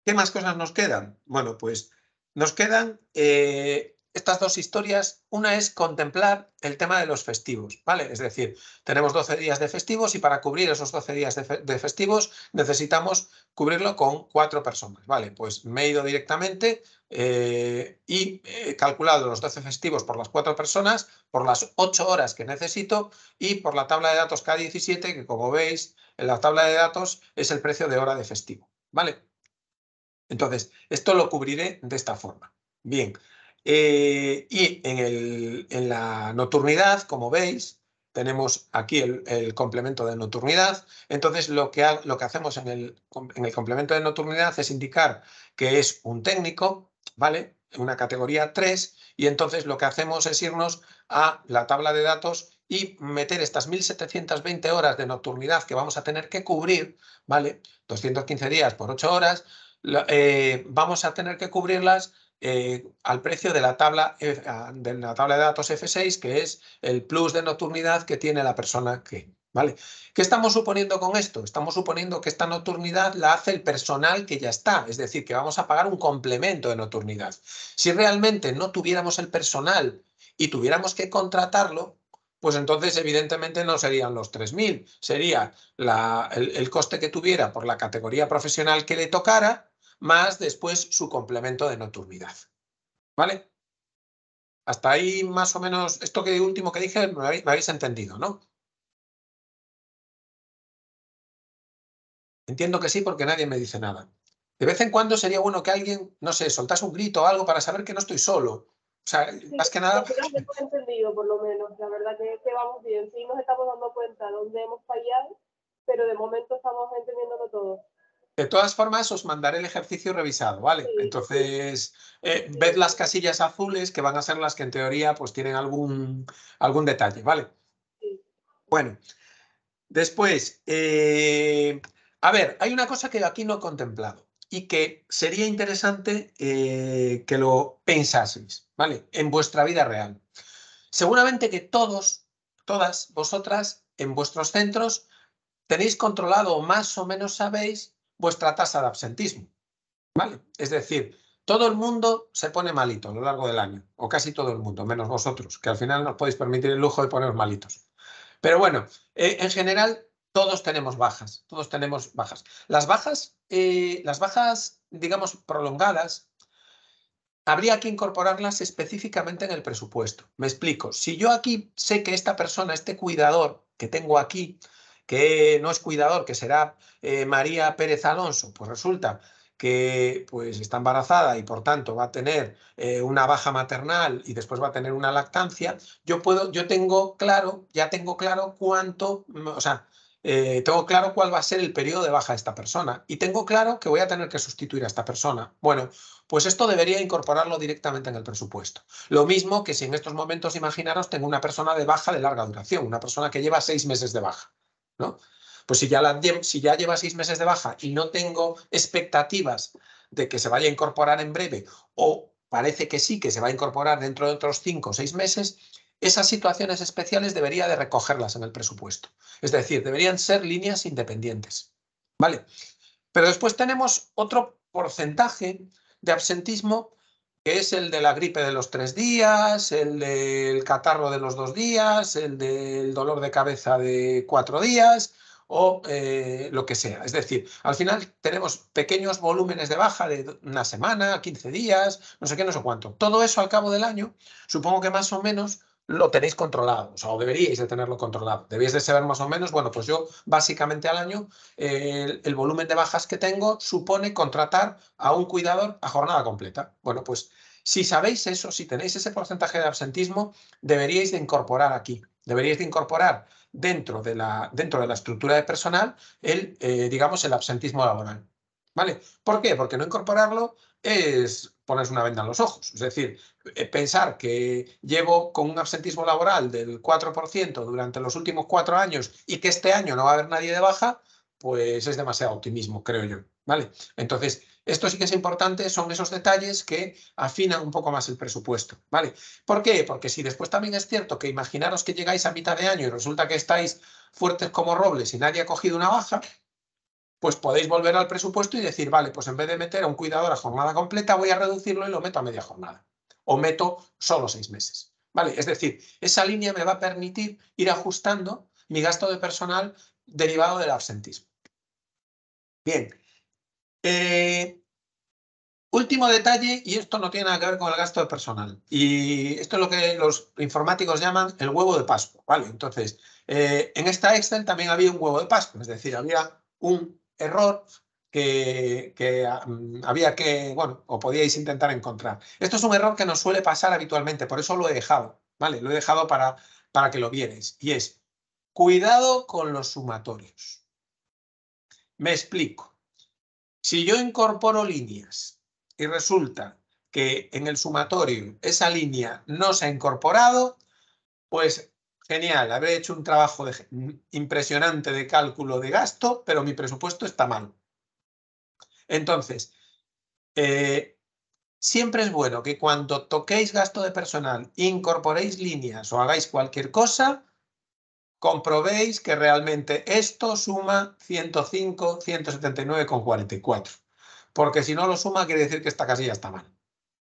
qué más cosas nos quedan? Bueno, pues nos quedan eh, estas dos historias, una es contemplar el tema de los festivos, ¿vale? Es decir, tenemos 12 días de festivos y para cubrir esos 12 días de, festivos necesitamos cubrirlo con cuatro personas, ¿vale? Pues me he ido directamente eh, y he calculado los 12 festivos por las cuatro personas, por las ocho horas que necesito y por la tabla de datos K17, que como veis, en la tabla de datos es el precio de hora de festivo, ¿vale? Entonces, esto lo cubriré de esta forma. Bien, eh, y en, el, en, la nocturnidad, como veis, tenemos aquí el, complemento de nocturnidad. Entonces, lo que, lo que hacemos en el, en el, complemento de nocturnidad es indicar que es un técnico, ¿vale? Una categoría 3, y entonces lo que hacemos es irnos a la tabla de datos y meter estas 1.720 horas de nocturnidad que vamos a tener que cubrir, ¿vale? 215 días por 8 horas, eh, vamos a tener que cubrirlas eh, al precio de la, tabla, de la tabla de datos F6, que es el plus de nocturnidad que tiene la persona que... ¿Vale? ¿Qué estamos suponiendo con esto? Estamos suponiendo que esta nocturnidad la hace el personal que ya está, es decir, que vamos a pagar un complemento de nocturnidad. Si realmente no tuviéramos el personal y tuviéramos que contratarlo, pues entonces evidentemente no serían los 3.000, sería el, el coste que tuviera por la categoría profesional que le tocara más después su complemento de nocturnidad. ¿Vale? Hasta ahí más o menos, esto que último que dije me habéis, entendido, ¿no? Entiendo que sí porque nadie me dice nada. De vez en cuando sería bueno que alguien, no sé, soltase un grito o algo para saber que no estoy solo. O sea, más que nada... Creo que entendido, por lo menos. La verdad que, que vamos bien. Sí nos estamos dando cuenta de dónde hemos fallado, pero de momento estamos entendiéndolo todo. De todas formas, os mandaré el ejercicio revisado, ¿vale? Entonces, eh, ved las casillas azules que van a ser las que en teoría pues tienen algún, algún detalle, ¿vale? Bueno, después, eh, a ver, hay una cosa que aquí no he contemplado y que sería interesante eh, que lo pensaseis, ¿vale? En vuestra vida real. Seguramente que todos, todas vosotras, en vuestros centros, tenéis controlado o más o menos sabéis vuestra tasa de absentismo. ¿Vale? Es decir, todo el mundo se pone malito a lo largo del año, o casi todo el mundo, menos vosotros, que al final nos podéis permitir el lujo de poner malitos. Pero bueno, eh, en general todos tenemos bajas, todos tenemos bajas. Las bajas, eh, las bajas, digamos, prolongadas, habría que incorporarlas específicamente en el presupuesto. Me explico. Si yo aquí sé que esta persona, este cuidador que tengo aquí, que no es cuidador, que será eh, María Pérez Alonso, pues resulta que pues, está embarazada y por tanto va a tener eh, una baja maternal y después va a tener una lactancia, yo puedo, yo tengo claro, ya tengo claro cuánto, o sea, eh, tengo claro cuál va a ser el periodo de baja de esta persona y tengo claro que voy a tener que sustituir a esta persona. Bueno, pues esto debería incorporarlo directamente en el presupuesto. Lo mismo que si en estos momentos, imaginaros, tengo una persona de baja de larga duración, una persona que lleva seis meses de baja, ¿no? Pues si ya, si ya lleva seis meses de baja y no tengo expectativas de que se vaya a incorporar en breve o parece que sí, que se va a incorporar dentro de otros cinco o seis meses, esas situaciones especiales debería de recogerlas en el presupuesto. Es decir, deberían ser líneas independientes. ¿Vale? Pero después tenemos otro porcentaje de absentismo que es el de la gripe de los tres días, el del catarro de los dos días, el del dolor de cabeza de cuatro días o eh, lo que sea. Es decir, al final tenemos pequeños volúmenes de baja de una semana, 15 días, no sé qué, no sé cuánto. Todo eso al cabo del año, supongo que más o menos lo tenéis controlado, o, deberíais de tenerlo controlado. Debéis de saber más o menos, bueno, pues yo básicamente al año el, volumen de bajas que tengo supone contratar a un cuidador a jornada completa. Bueno, pues si sabéis eso, si tenéis ese porcentaje de absentismo, deberíais de incorporar aquí, deberíais de incorporar dentro de la, dentro de la estructura de personal el, eh, digamos, el absentismo laboral. ¿Vale? ¿Por qué? Porque no incorporarlo es ponerse una venda en los ojos. Es decir, eh, pensar que llevo con un absentismo laboral del 4% durante los últimos cuatro años y que este año no va a haber nadie de baja, pues es demasiado optimismo, creo yo. ¿Vale? Entonces, esto sí que es importante, son esos detalles que afinan un poco más el presupuesto. ¿Vale? ¿Por qué? Porque si después también es cierto que imaginaros que llegáis a mitad de año y resulta que estáis fuertes como robles y nadie ha cogido una baja, pues podéis volver al presupuesto y decir, vale, pues en vez de meter a un cuidador a jornada completa, voy a reducirlo y lo meto a media jornada. O meto solo seis meses. ¿Vale? Es decir, esa línea me va a permitir ir ajustando mi gasto de personal derivado del absentismo. Bien. Eh, último detalle, y esto no tiene nada que ver con el gasto de personal. Y esto es lo que los informáticos llaman el huevo de Pascua. ¿vale? Entonces, eh, en esta Excel también había un huevo de Pascua, es decir, había un error que, mm, había que, bueno, o podíais intentar encontrar. Esto es un error que nos suele pasar habitualmente, por eso lo he dejado, ¿vale? Lo he dejado para, para que lo vierais. Y es, cuidado con los sumatorios. Me explico. Si yo incorporo líneas y resulta que en el sumatorio esa línea no se ha incorporado, pues Genial, habré hecho un trabajo impresionante de cálculo de gasto, pero mi presupuesto está mal. Entonces, eh, siempre es bueno que cuando toquéis gasto de personal, incorporéis líneas o hagáis cualquier cosa, comprobéis que realmente esto suma 105, 179,44. Porque si no lo suma, quiere decir que esta casilla está mal.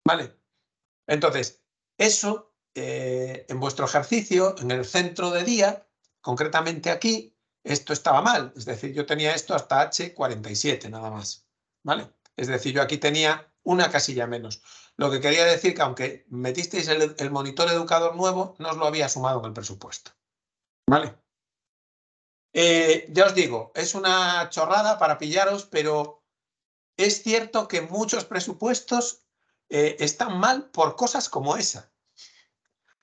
¿Vale? Entonces, eso eh, en vuestro ejercicio, en el centro de día, concretamente aquí, esto estaba mal. Es decir, yo tenía esto hasta H47 nada más. ¿Vale? Es decir, yo aquí tenía una casilla menos. Lo que quería decir que aunque metisteis el, monitor educador nuevo, no os lo había sumado en el presupuesto. ¿Vale? Eh, ya os digo, es una chorrada para pillaros, pero es cierto que muchos presupuestos eh, están mal por cosas como esa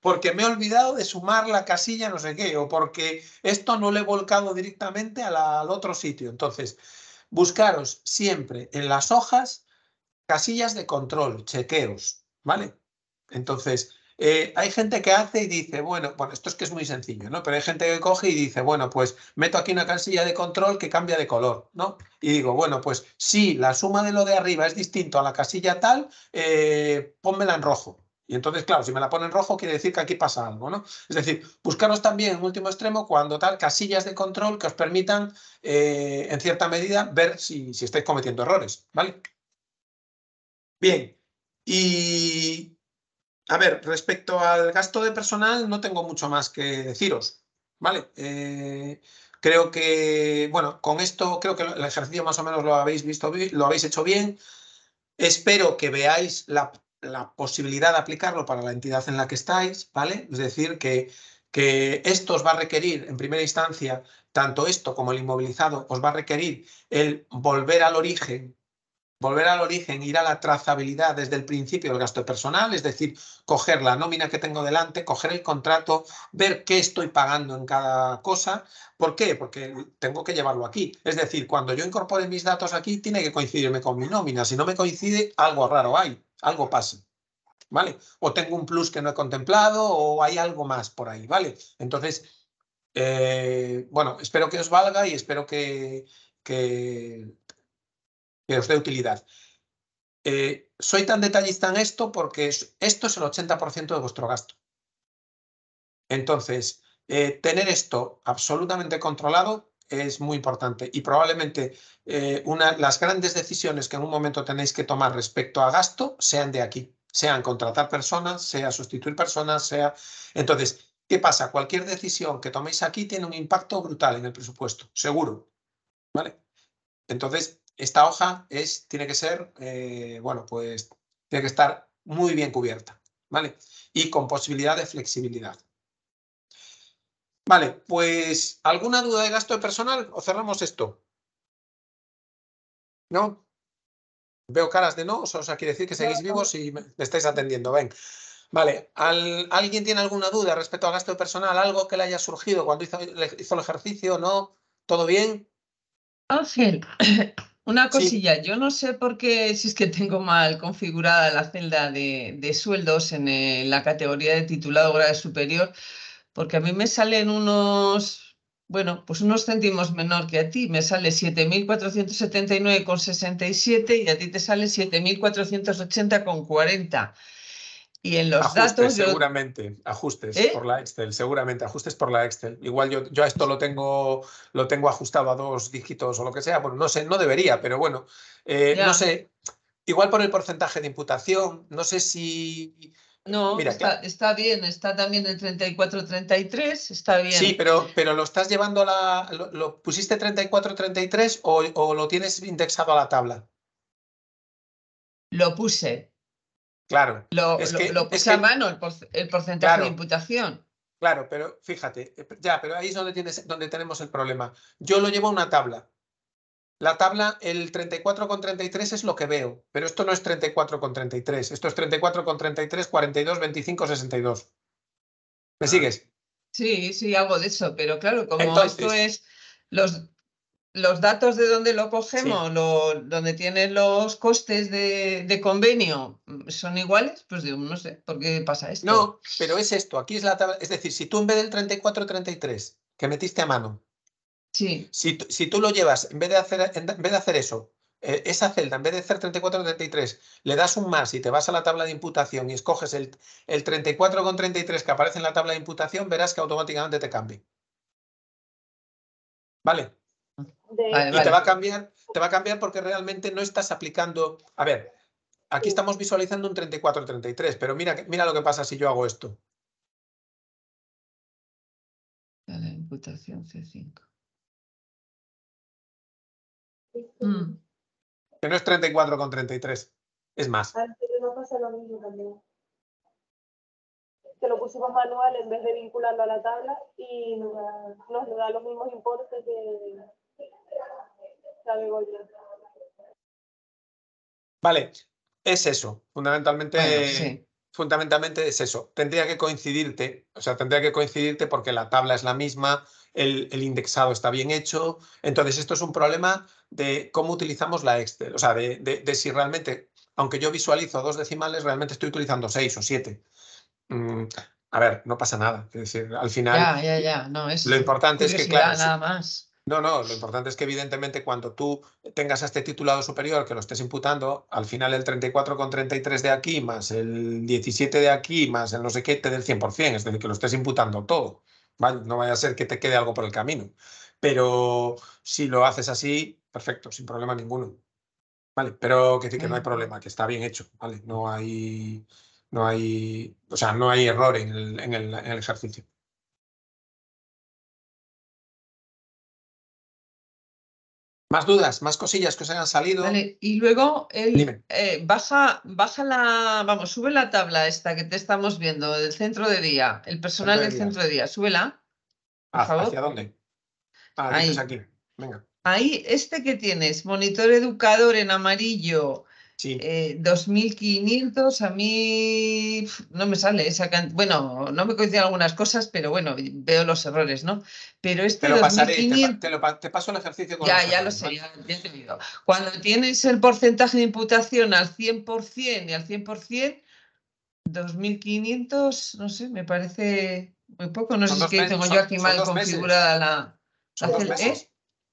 porque me he olvidado de sumar la casilla no sé qué, o porque esto no lo he volcado directamente al otro sitio. Entonces, buscaros siempre en las hojas casillas de control, chequeos, ¿vale? Entonces, eh, hay gente que hace y dice, bueno, bueno, esto es que es muy sencillo, ¿no? Pero hay gente que coge y dice, bueno, pues meto aquí una casilla de control que cambia de color, ¿no? Y digo, bueno, pues si la suma de lo de arriba es distinto a la casilla tal, eh, pónmela en rojo. Y entonces, claro, si me la pone en rojo, quiere decir que aquí pasa algo, ¿no? Es decir, buscaros también, en último extremo, cuando tal, casillas de control que os permitan, eh, en cierta medida, ver si, si estáis cometiendo errores, ¿vale? Bien, y a ver, respecto al gasto de personal, no tengo mucho más que deciros, ¿vale? Eh, creo que, bueno, con esto creo que el ejercicio más o menos lo habéis visto, lo habéis hecho bien. Espero que veáis la la posibilidad de aplicarlo para la entidad en la que estáis, ¿vale? Es decir, que, que esto os va a requerir, en primera instancia, tanto esto como el inmovilizado, os va a requerir el volver al origen volver al origen, ir a la trazabilidad desde el principio del gasto personal, es decir, coger la nómina que tengo delante, coger el contrato, ver qué estoy pagando en cada cosa. ¿Por qué? Porque tengo que llevarlo aquí. Es decir, cuando yo incorpore mis datos aquí, tiene que coincidirme con mi nómina. Si no me coincide, algo raro hay, algo pasa. ¿Vale? O tengo un plus que no he contemplado o hay algo más por ahí, ¿vale? Entonces, eh, bueno, espero que os valga y espero que, que, os dé utilidad. Eh, soy tan detallista en esto porque esto es el 80% de vuestro gasto. Entonces, eh, tener esto absolutamente controlado es muy importante y probablemente eh, una, las grandes decisiones que en un momento tenéis que tomar respecto a gasto sean de aquí, sean contratar personas, sea sustituir personas, sea... Entonces, ¿qué pasa? Cualquier decisión que toméis aquí tiene un impacto brutal en el presupuesto, seguro. ¿Vale? Entonces, esta hoja es, tiene que ser, eh, bueno, pues tiene que estar muy bien cubierta, ¿vale? Y con posibilidad de flexibilidad. Vale, pues ¿alguna duda de gasto de personal o cerramos esto? ¿No? Veo caras de no, o sea, quiere decir que seguís vivos y me, estáis atendiendo. Ven. Vale, ¿alguien tiene alguna duda respecto al gasto de personal? ¿Algo que le haya surgido cuando hizo, hizo el ejercicio? ¿No? ¿Todo bien? Ángel, una cosilla, yo no sé por qué, si es que tengo mal configurada la celda de, sueldos en eh, la categoría de titulado grado superior, porque a mí me salen unos, bueno, pues unos céntimos menor que a ti, me sale 7.479,67 y a ti te sale 7.480,40. Y en los datos. Seguramente, ajustes ¿Eh? por la Excel, seguramente, ajustes por la Excel. Igual yo, yo a esto lo tengo, lo tengo ajustado a dos dígitos o lo que sea. Bueno, no sé, no debería, pero bueno, eh, no sé. Igual por el porcentaje de imputación, no sé si. No, Mira, está, bien, está también en 34-33, está bien. Sí, pero, pero lo estás llevando a la. ¿Lo, pusiste 34-33 o, o lo tienes indexado a la tabla? Lo puse. Claro. Lo, es que, puse a mano el, porcentaje de imputación. Claro, pero fíjate, ya, pero ahí es donde, tienes, donde tenemos el problema. Yo lo llevo a una tabla. La tabla, el 34,33 es lo que veo, pero esto no es 34,33. Esto es 34,33, 42, 25, 62. ¿Me sigues? Sí, sí, algo de eso, pero claro, como esto es los los datos de dónde lo cogemos, donde tienen los costes de, convenio, mm, son iguales, pues digo, no sé, ¿por qué pasa esto? No, pero es esto, aquí es la tabla, es decir, si tú en vez del 34-33 que metiste a mano, sí. si, si, tú lo llevas, en vez de hacer, en vez de hacer eso, eh, esa celda, en vez de hacer 34-33, le das un más y te vas a la tabla de imputación y escoges el, el 34,33 que aparece en la tabla de imputación, verás que automáticamente te cambie. ¿Vale? y te va a cambiar, te va a cambiar porque realmente no estás aplicando. A ver, aquí estamos visualizando un 34-33, pero mira, mira lo que pasa si yo hago esto. La imputación C5. Mm. Que no es 34,33, es más. No pasa lo mismo también. Que lo pusimos manual en vez de vincularlo a la tabla y nos da, nos da los mismos importes que, Vale, es eso. Fundamentalmente, fundamentalmente es eso. Tendría que coincidirte, o sea, tendría que coincidirte porque la tabla es la misma, el, indexado está bien hecho. Entonces, esto es un problema de cómo utilizamos la Excel. O sea, de, si realmente, aunque yo visualizo dos decimales, realmente estoy utilizando seis o siete. Mm, a ver, no pasa nada. Es decir, al final. Ya, ya, ya. No, es lo importante es que, claro. Nada más. No, no, lo importante es que evidentemente cuando tú tengas a este titulado superior que lo estés imputando, al final el 34,33 de aquí más el 17 de aquí más el no sé qué te del 100%, es decir, que lo estés imputando todo. No vaya a ser que te quede algo por el camino. Pero si lo haces así, perfecto, sin problema ninguno. Vale, pero que decir que no hay problema, que está bien hecho, ¿vale? No hay, no hay, o sea, no hay error en el, en el, en el ejercicio. Más dudas, más cosillas que os hayan salido. Vale, y luego eh, baja, baja la, vamos, sube la tabla esta que te estamos viendo del centro de día, el personal del centro de día, súbela. Ah, ¿Hacia dónde? Ah, aquí. Venga. ahí, este que tienes, monitor educador en amarillo, Sí. 2.500, eh, a mí no me sale esa cantidad. Bueno, no me coinciden algunas cosas, pero bueno, veo los errores, ¿no? Pero este te lo pasaré, te, paso el ejercicio con Ya, ya lo sé, ya, te digo. Cuando tienes el porcentaje de imputación al 100% y al 100%, 2.500, no sé, me parece muy poco. No sé si es que tengo yo aquí mal configurada la... Son dos meses, ¿eh?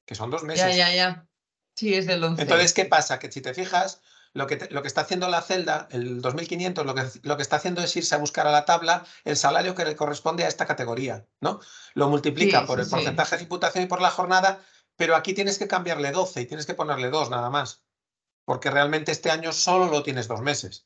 Que son dos meses. Ya, ya, ya. Sí, es del 11. Entonces, ¿qué pasa? Que si te fijas, lo que, lo que está haciendo la celda, el 2500, lo que, lo que está haciendo es irse a buscar a la tabla el salario que le corresponde a esta categoría, ¿no? Lo multiplica por el porcentaje de imputación y por la jornada, pero aquí tienes que cambiarle 12 y tienes que ponerle 2 nada más, porque realmente este año solo lo tienes dos meses.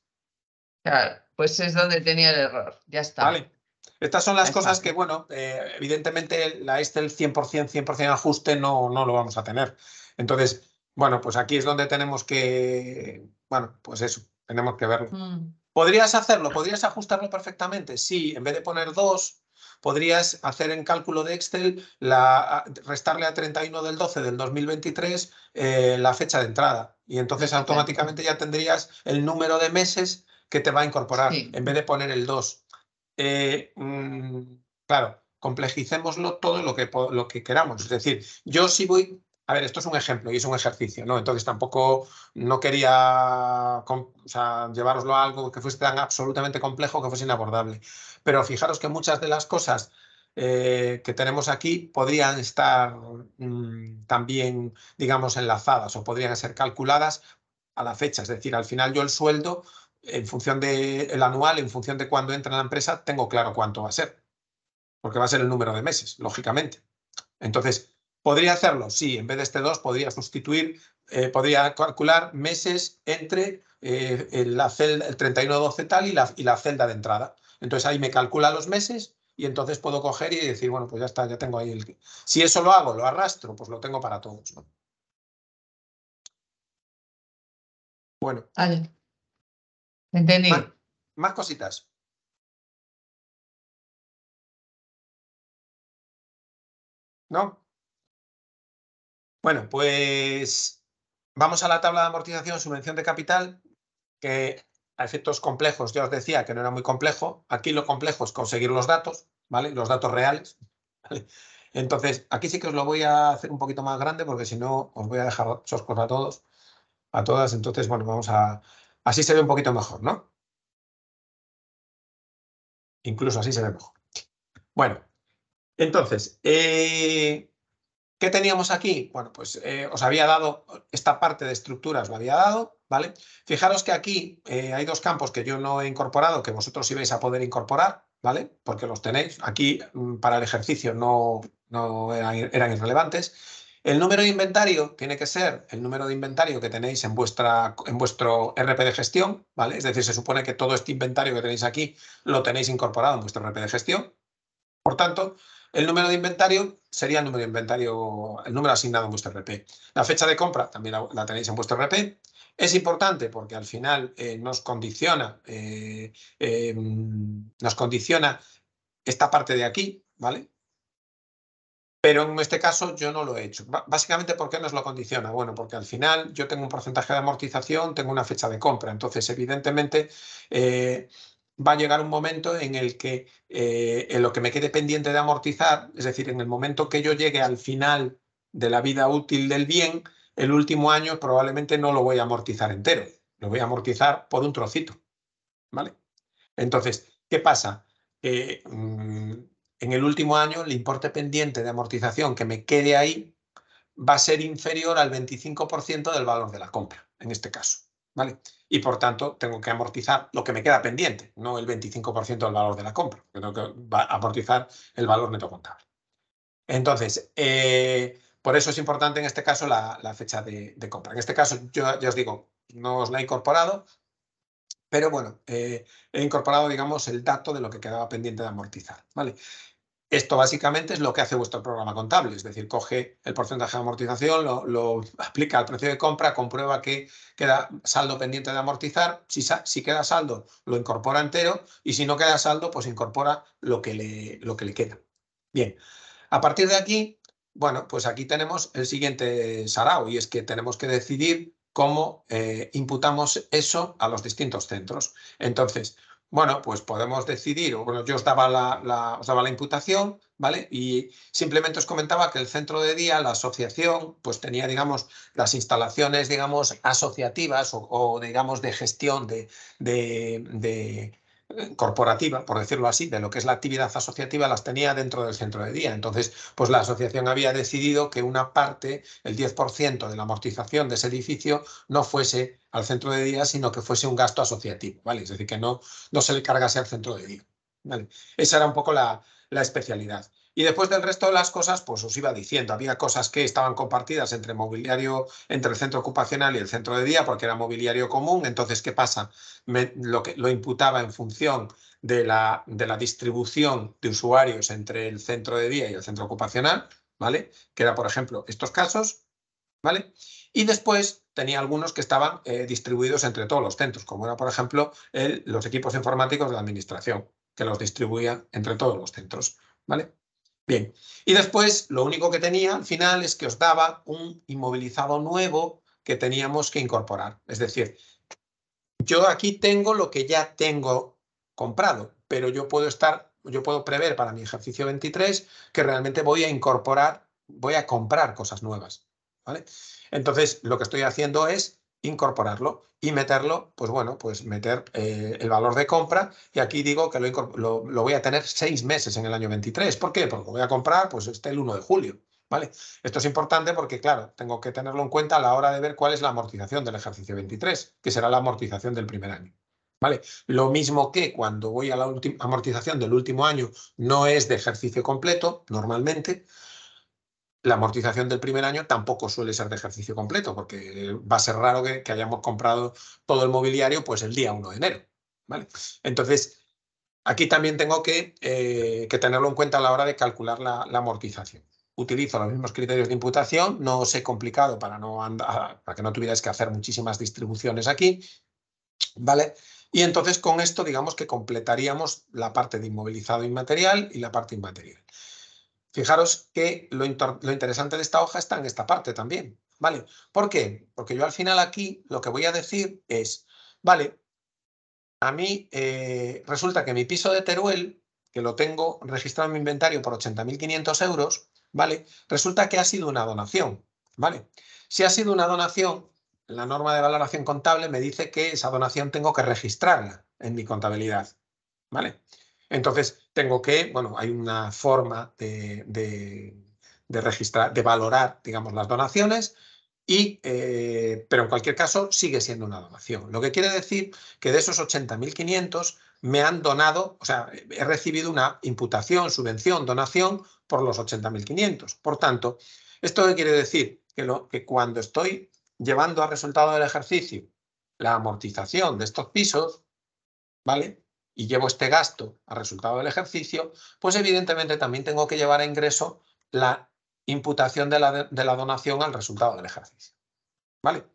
Claro, pues es donde tenía el error, ya está. Vale. Estas son las cosas que, bueno, eh, evidentemente la Excel 100%, 100% ajuste no, no lo vamos a tener. Entonces, bueno, pues aquí es donde tenemos que, bueno, pues eso, tenemos que verlo. Mm. ¿Podrías hacerlo? ¿Podrías ajustarlo perfectamente? Sí, en vez de poner dos, podrías hacer en cálculo de Excel la, restarle a 31 del 12 del 2023 eh, la fecha de entrada. Y entonces automáticamente ya tendrías el número de meses que te va a incorporar, en vez de poner el 2. Eh, mm, claro, complejicémoslo todo lo que, lo que queramos. Es decir, yo sí voy a ver, esto es un ejemplo y es un ejercicio, ¿no? Entonces tampoco no quería o llevaroslo a algo que fuese tan absolutamente complejo que fuese inabordable. Pero fijaros que muchas de las cosas eh, que tenemos aquí podrían estar mm, también, digamos, enlazadas o podrían ser calculadas a la fecha. Es decir, al final yo el sueldo, en función del anual, en función de cuándo entra en la empresa, tengo claro cuánto va a ser. Porque va a ser el número de meses, lógicamente. Entonces, ¿Podría hacerlo? Sí, en vez de este 2 podría sustituir, eh, podría calcular meses entre eh, la celda, el 31-12 tal y la, y la celda de entrada. Entonces ahí me calcula los meses y entonces puedo coger y decir, bueno, pues ya está, ya tengo ahí el... Si eso lo hago, lo arrastro, pues lo tengo para todos. Bueno. Vale. Entendí. más cositas. ¿No? Bueno, pues vamos a la tabla de amortización, subvención de capital, que a efectos complejos, ya os decía que no era muy complejo. Aquí lo complejo es conseguir los datos, ¿vale? Los datos reales. Entonces, aquí sí que os lo voy a hacer un poquito más grande porque si no os voy a dejar choscos a todos, a todas. Entonces, bueno, vamos a... Así se ve un poquito mejor, ¿no? Incluso así se ve mejor. Bueno, entonces, eh, ¿Qué teníamos aquí? Bueno, pues eh, os había dado esta parte de estructuras, lo había dado, ¿vale? Fijaros que aquí eh, hay dos campos que yo no he incorporado, que vosotros ibais a poder incorporar, ¿vale? Porque los tenéis. Aquí mm, para el ejercicio no, eran, irrelevantes. El número de inventario tiene que ser el número de inventario que tenéis en, en vuestro RP de gestión, ¿vale? Es decir, se supone que todo este inventario que tenéis aquí lo tenéis incorporado en vuestro RP de gestión. Por tanto, el número de inventario sería el número de inventario, el número asignado en vuestro RP. La fecha de compra también la, tenéis en vuestro RP. Es importante porque al final eh, nos condiciona, eh, em, nos condiciona esta parte de aquí, ¿vale? Pero en este caso yo no lo he hecho. Básicamente, ¿por qué nos lo condiciona? Bueno, porque al final yo tengo un porcentaje de amortización, tengo una fecha de compra. Entonces, evidentemente, eh, va a llegar un momento en el que eh, en lo que me quede pendiente de amortizar, es decir, en el momento que yo llegue al final de la vida útil del bien, el último año probablemente no lo voy a amortizar entero, lo voy a amortizar por un trocito. ¿Vale? Entonces, ¿qué pasa? Mm, en el último año el importe pendiente de amortización que me quede ahí va a ser inferior al 25% del valor de la compra, en este caso. ¿Vale? Y por tanto, tengo que amortizar lo que me queda pendiente, no el 25% del valor de la compra, tengo que amortizar el valor neto contable. Entonces, eh, por eso es importante en este caso la, fecha de, compra. En este caso, yo ya os digo, no os la he incorporado, pero bueno, eh, he incorporado, digamos, el dato de lo que quedaba pendiente de amortizar, ¿vale? Esto básicamente es lo que hace vuestro programa contable, es decir, coge el porcentaje de amortización, lo, aplica al precio de compra, comprueba que queda saldo pendiente de amortizar, si, queda saldo lo incorpora entero y si no queda saldo pues incorpora lo que le, lo que le queda. Bien, a partir de aquí bueno, pues aquí tenemos el siguiente sarao y es que tenemos que decidir cómo eh, imputamos eso a los distintos centros. Entonces, bueno, pues podemos decidir, bueno, yo os daba la, os daba la imputación, ¿vale? Y simplemente os comentaba que el centro de día, la asociación, pues tenía, digamos, las instalaciones, digamos, asociativas o, digamos, de gestión de, de corporativa, por decirlo así, de lo que es la actividad asociativa, las tenía dentro del centro de día. Entonces, pues la asociación había decidido que una parte, el 10% de la amortización de ese edificio, no fuese al centro de día, sino que fuese un gasto asociativo, ¿vale? Es decir, que no, no se le cargase al centro de día. ¿vale? Esa era un poco la, la especialidad. Y después del resto de las cosas, pues os iba diciendo, había cosas que estaban compartidas entre mobiliario, entre el centro ocupacional y el centro de día, porque era mobiliario común. Entonces, ¿qué pasa? lo, que, lo imputaba en función de la, de la distribución de usuarios entre el centro de día y el centro ocupacional, ¿vale? Que era, por ejemplo, estos casos, ¿vale? Y después tenía algunos que estaban eh, distribuidos entre todos los centros, como era, por ejemplo, los equipos informáticos de la administración, que los distribuía entre todos los centros, ¿vale? Bien, y después lo único que tenía al final es que os daba un inmovilizado nuevo que teníamos que incorporar. Es decir, yo aquí tengo lo que ya tengo comprado, pero yo puedo estar, yo puedo prever para mi ejercicio 23 que realmente voy a incorporar, voy a comprar cosas nuevas. ¿vale? Entonces, lo que estoy haciendo es incorporarlo y meterlo, pues bueno, pues meter eh, el valor de compra y aquí digo que lo, voy a tener seis meses en el año 23. ¿Por qué? Porque voy a comprar pues este el 1 de julio. ¿Vale? Esto es importante porque, claro, tengo que tenerlo en cuenta a la hora de ver cuál es la amortización del ejercicio 23, que será la amortización del primer año. ¿Vale? Lo mismo que cuando voy a la amortización del último año no es de ejercicio completo, normalmente, la amortización del primer año tampoco suele ser de ejercicio completo, porque va a ser raro que, hayamos comprado todo el mobiliario pues el día 1 de enero. Entonces, aquí también tengo que, eh, que, tenerlo en cuenta a la hora de calcular la, amortización. Utilizo los mismos criterios de imputación, no os he complicado para, no andar, que no tuvierais que hacer muchísimas distribuciones aquí. ¿vale? Y entonces con esto digamos que completaríamos la parte de inmovilizado inmaterial y la parte inmaterial. Fijaros que lo, interesante de esta hoja está en esta parte también, ¿vale? ¿Por qué? Porque yo al final aquí lo que voy a decir es, vale, a mí eh, resulta que mi piso de Teruel, que lo tengo registrado en mi inventario por 80.500 euros, ¿vale? Resulta que ha sido una donación, ¿vale? Si ha sido una donación, la norma de valoración contable me dice que esa donación tengo que registrarla en mi contabilidad, ¿vale? Entonces, tengo que, bueno, hay una forma de, registrar, de valorar, digamos, las donaciones, y, eh, pero en cualquier caso sigue siendo una donación. Lo que quiere decir que de esos 80.500 me han donado, o sea, he recibido una imputación, subvención, donación por los 80.500. Por tanto, ¿esto quiere decir? Que, lo, que cuando estoy llevando a resultado del ejercicio la amortización de estos pisos, ¿vale? Y llevo este gasto a resultado del ejercicio, pues evidentemente también tengo que llevar a ingreso la imputación de la, donación al resultado del ejercicio. ¿Vale?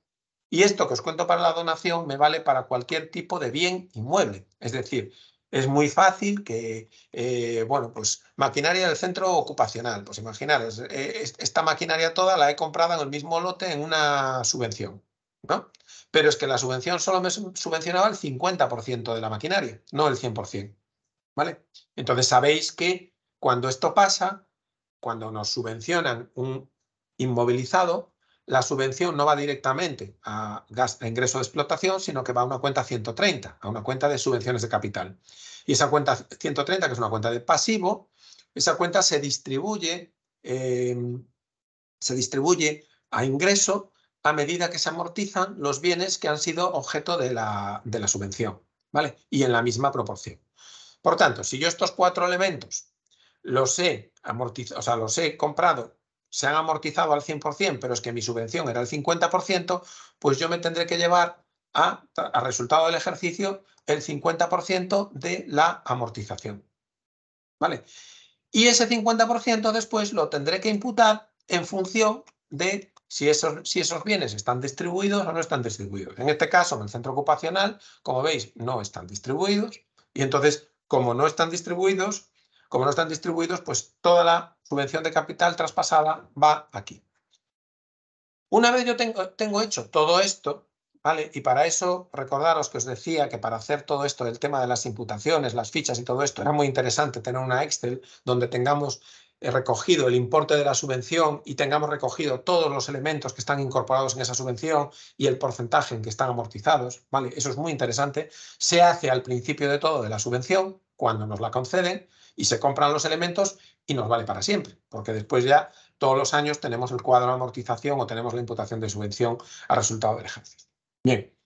Y esto que os cuento para la donación me vale para cualquier tipo de bien inmueble. Es decir, es muy fácil que, eh, bueno, pues maquinaria del centro ocupacional. Pues imaginaros, eh, esta maquinaria toda la he comprado en el mismo lote en una subvención. ¿No? Pero es que la subvención solo me subvencionaba el 50% de la maquinaria, no el 100%. ¿Vale? Entonces sabéis que cuando esto pasa, cuando nos subvencionan un inmovilizado, la subvención no va directamente a, a ingreso de explotación, sino que va a una cuenta 130, a una cuenta de subvenciones de capital. Y esa cuenta 130, que es una cuenta de pasivo, esa cuenta se distribuye, em, se distribuye a ingreso a medida que se amortizan los bienes que han sido objeto de la, de la subvención, ¿vale? Y en la misma proporción. Por tanto, si yo estos cuatro elementos los he amortizado, o sea, los he comprado, se han amortizado al 100%, pero es que mi subvención era el 50%, pues yo me tendré que llevar a, a resultado del ejercicio el 50% de la amortización. ¿Vale? Y ese 50% después lo tendré que imputar en función de si esos, si esos bienes están distribuidos o no están distribuidos. En este caso, en el centro ocupacional, como veis, no están distribuidos y entonces, como no están distribuidos, como no están distribuidos, pues toda la subvención de capital traspasada va aquí. Una vez yo tengo, tengo hecho todo esto, ¿vale? Y para eso, recordaros que os decía que para hacer todo esto del tema de las imputaciones, las fichas y todo esto, era muy interesante tener una Excel donde tengamos recogido el importe de la subvención y tengamos recogido todos los elementos que están incorporados en esa subvención y el porcentaje en que están amortizados, ¿vale? Eso es muy interesante. Se hace al principio de todo de la subvención, cuando nos la conceden, y se compran los elementos y nos vale para siempre, porque después ya todos los años tenemos el cuadro de amortización o tenemos la imputación de subvención a resultado del ejercicio. Bien,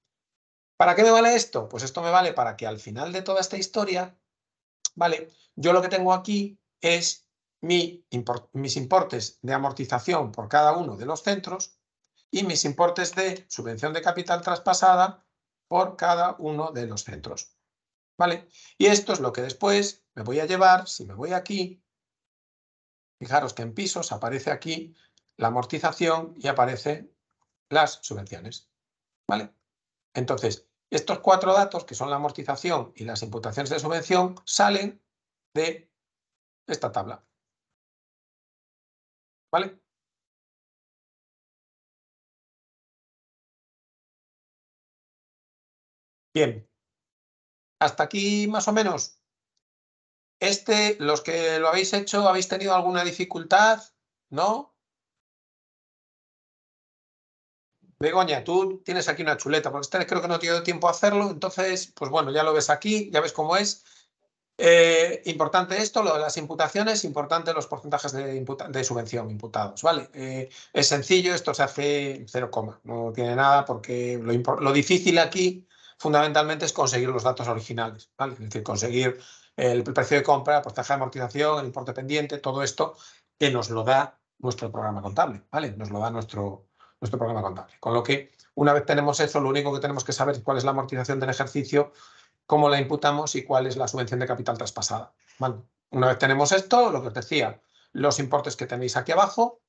¿para qué me vale esto? Pues esto me vale para que al final de toda esta historia, ¿vale? Yo lo que tengo aquí es mi mis importes de amortización por cada uno de los centros y mis importes de subvención de capital traspasada por cada uno de los centros. ¿Vale? Y esto es lo que después me voy a llevar, si me voy aquí, fijaros que en pisos aparece aquí la amortización y aparecen las subvenciones. ¿Vale? Entonces, estos cuatro datos, que son la amortización y las imputaciones de subvención, salen de esta tabla. ¿Vale? Bien. Hasta aquí más o menos. Este, los que lo habéis hecho, ¿habéis tenido alguna dificultad? ¿No? Begoña, tú tienes aquí una chuleta, porque este creo que no he tenido tiempo a hacerlo, entonces, pues bueno, ya lo ves aquí, ya ves cómo es. Eh, importante esto, lo de las imputaciones, importante los porcentajes de, subvención imputados, ¿vale? Eh, es sencillo, esto se hace 0, no tiene nada porque lo, difícil aquí fundamentalmente es conseguir los datos originales. Es decir, conseguir el precio de compra, el porcentaje de amortización, el importe pendiente, todo esto que nos lo da nuestro programa contable, ¿vale? Nos lo da nuestro, nuestro programa contable. Con lo que una vez tenemos eso, lo único que tenemos que saber es cuál es la amortización del ejercicio cómo la imputamos y cuál es la subvención de capital traspasada. una vez tenemos esto, lo que os decía, los importes que tenéis aquí abajo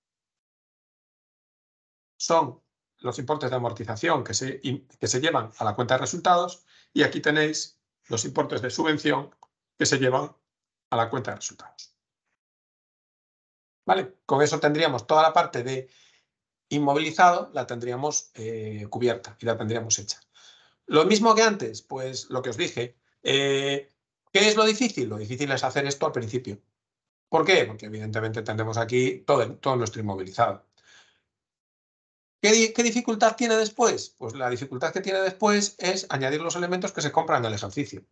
son los importes de amortización que se, que se llevan a la cuenta de resultados y aquí tenéis los importes de subvención que se llevan a la cuenta de resultados. ¿Vale? Con eso tendríamos toda la parte de inmovilizado, la tendríamos eh, cubierta y la tendríamos hecha. Lo mismo que antes, pues lo que os dije. Eh, ¿Qué es lo difícil? Lo difícil es hacer esto al principio. ¿Por qué? Porque evidentemente tendremos aquí todo, todo nuestro inmovilizado. ¿Qué, dificultad tiene después? Pues la dificultad que tiene después es añadir los elementos que se compran en el ejercicio.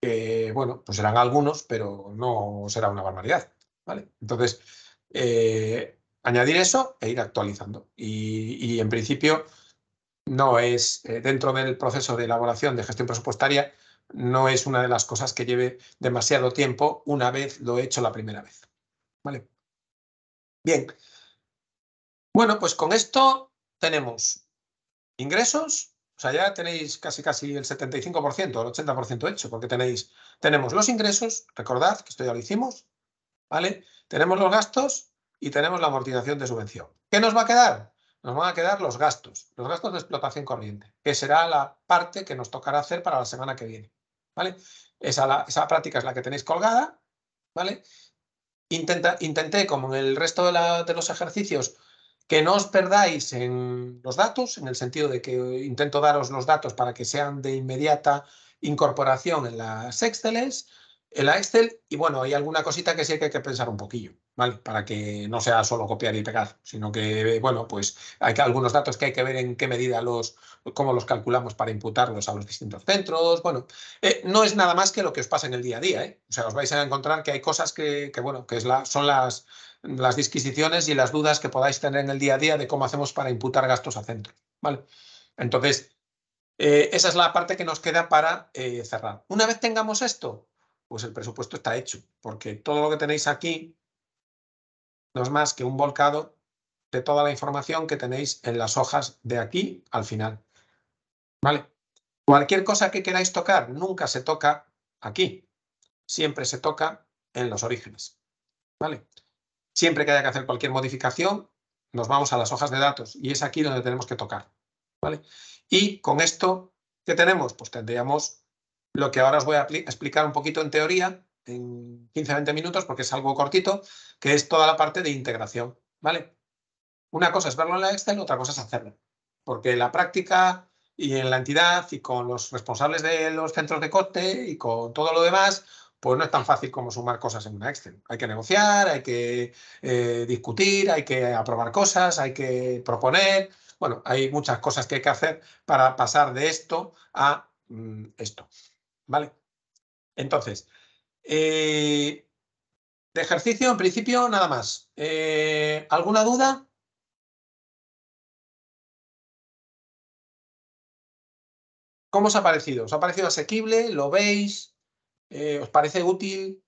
Que, bueno, pues serán algunos, pero no será una barbaridad. ¿vale? Entonces, eh, añadir eso e ir actualizando. y en principio, no es, eh, dentro del proceso de elaboración de gestión presupuestaria, no es una de las cosas que lleve demasiado tiempo una vez lo he hecho la primera vez. ¿Vale? Bien. Bueno, pues con esto tenemos ingresos, o sea, ya tenéis casi casi el 75%, el 80% hecho, porque tenéis, tenemos los ingresos, recordad que esto ya lo hicimos, ¿vale? Tenemos los gastos y tenemos la amortización de subvención. ¿Qué nos va a quedar? Nos van a quedar los gastos, los gastos de explotación corriente, que será la parte que nos tocará hacer para la semana que viene. ¿vale? Esa, práctica es la que tenéis colgada. ¿vale? Intenté, como en el resto de, de los ejercicios, que no os perdáis en los datos, en el sentido de que intento daros los datos para que sean de inmediata incorporación en las Exceles, en la Excel, y bueno, hay alguna cosita que sí que hay que pensar un poquillo. ¿Vale? Para que no sea solo copiar y pegar, sino que, bueno, pues hay algunos datos que hay que ver en qué medida los, cómo los calculamos para imputarlos a los distintos centros. Bueno, eh, no es nada más que lo que os pasa en el día a día, ¿eh? O sea, os vais a encontrar que hay cosas que, bueno, que son las, las disquisiciones y las dudas que podáis tener en el día a día de cómo hacemos para imputar gastos a centro, ¿vale? Entonces, eh, esa es la parte que nos queda para cerrar. Una vez tengamos esto, pues el presupuesto está hecho, porque todo lo que tenéis aquí no es más que un volcado de toda la información que tenéis en las hojas de aquí al final. ¿Vale? Cualquier cosa que queráis tocar nunca se toca aquí, siempre se toca en los orígenes. ¿Vale? Siempre que haya que hacer cualquier modificación, nos vamos a las hojas de datos y es aquí donde tenemos que tocar. ¿Vale? Y con esto, ¿qué tenemos? Pues tendríamos lo que ahora os voy a explicar un poquito en teoría, en 15-20 minutos porque es algo cortito, que es toda la parte de integración, ¿vale? Una cosa es verlo en la Excel, otra cosa es hacerlo. Porque la práctica y en la entidad y con los responsables de los centros de coste y con todo lo demás, pues no es tan fácil como sumar cosas en una Excel. Hay que negociar, hay que eh, discutir, hay que aprobar cosas, hay que proponer. Bueno, hay muchas cosas que hay que hacer para pasar de esto a mm, esto. ¿Vale? Entonces, eh, de ejercicio, en principio, nada más. Eh, ¿Alguna duda? ¿Cómo os ha parecido? ¿Os ha parecido asequible? ¿Lo veis? Eh, ¿Os parece útil?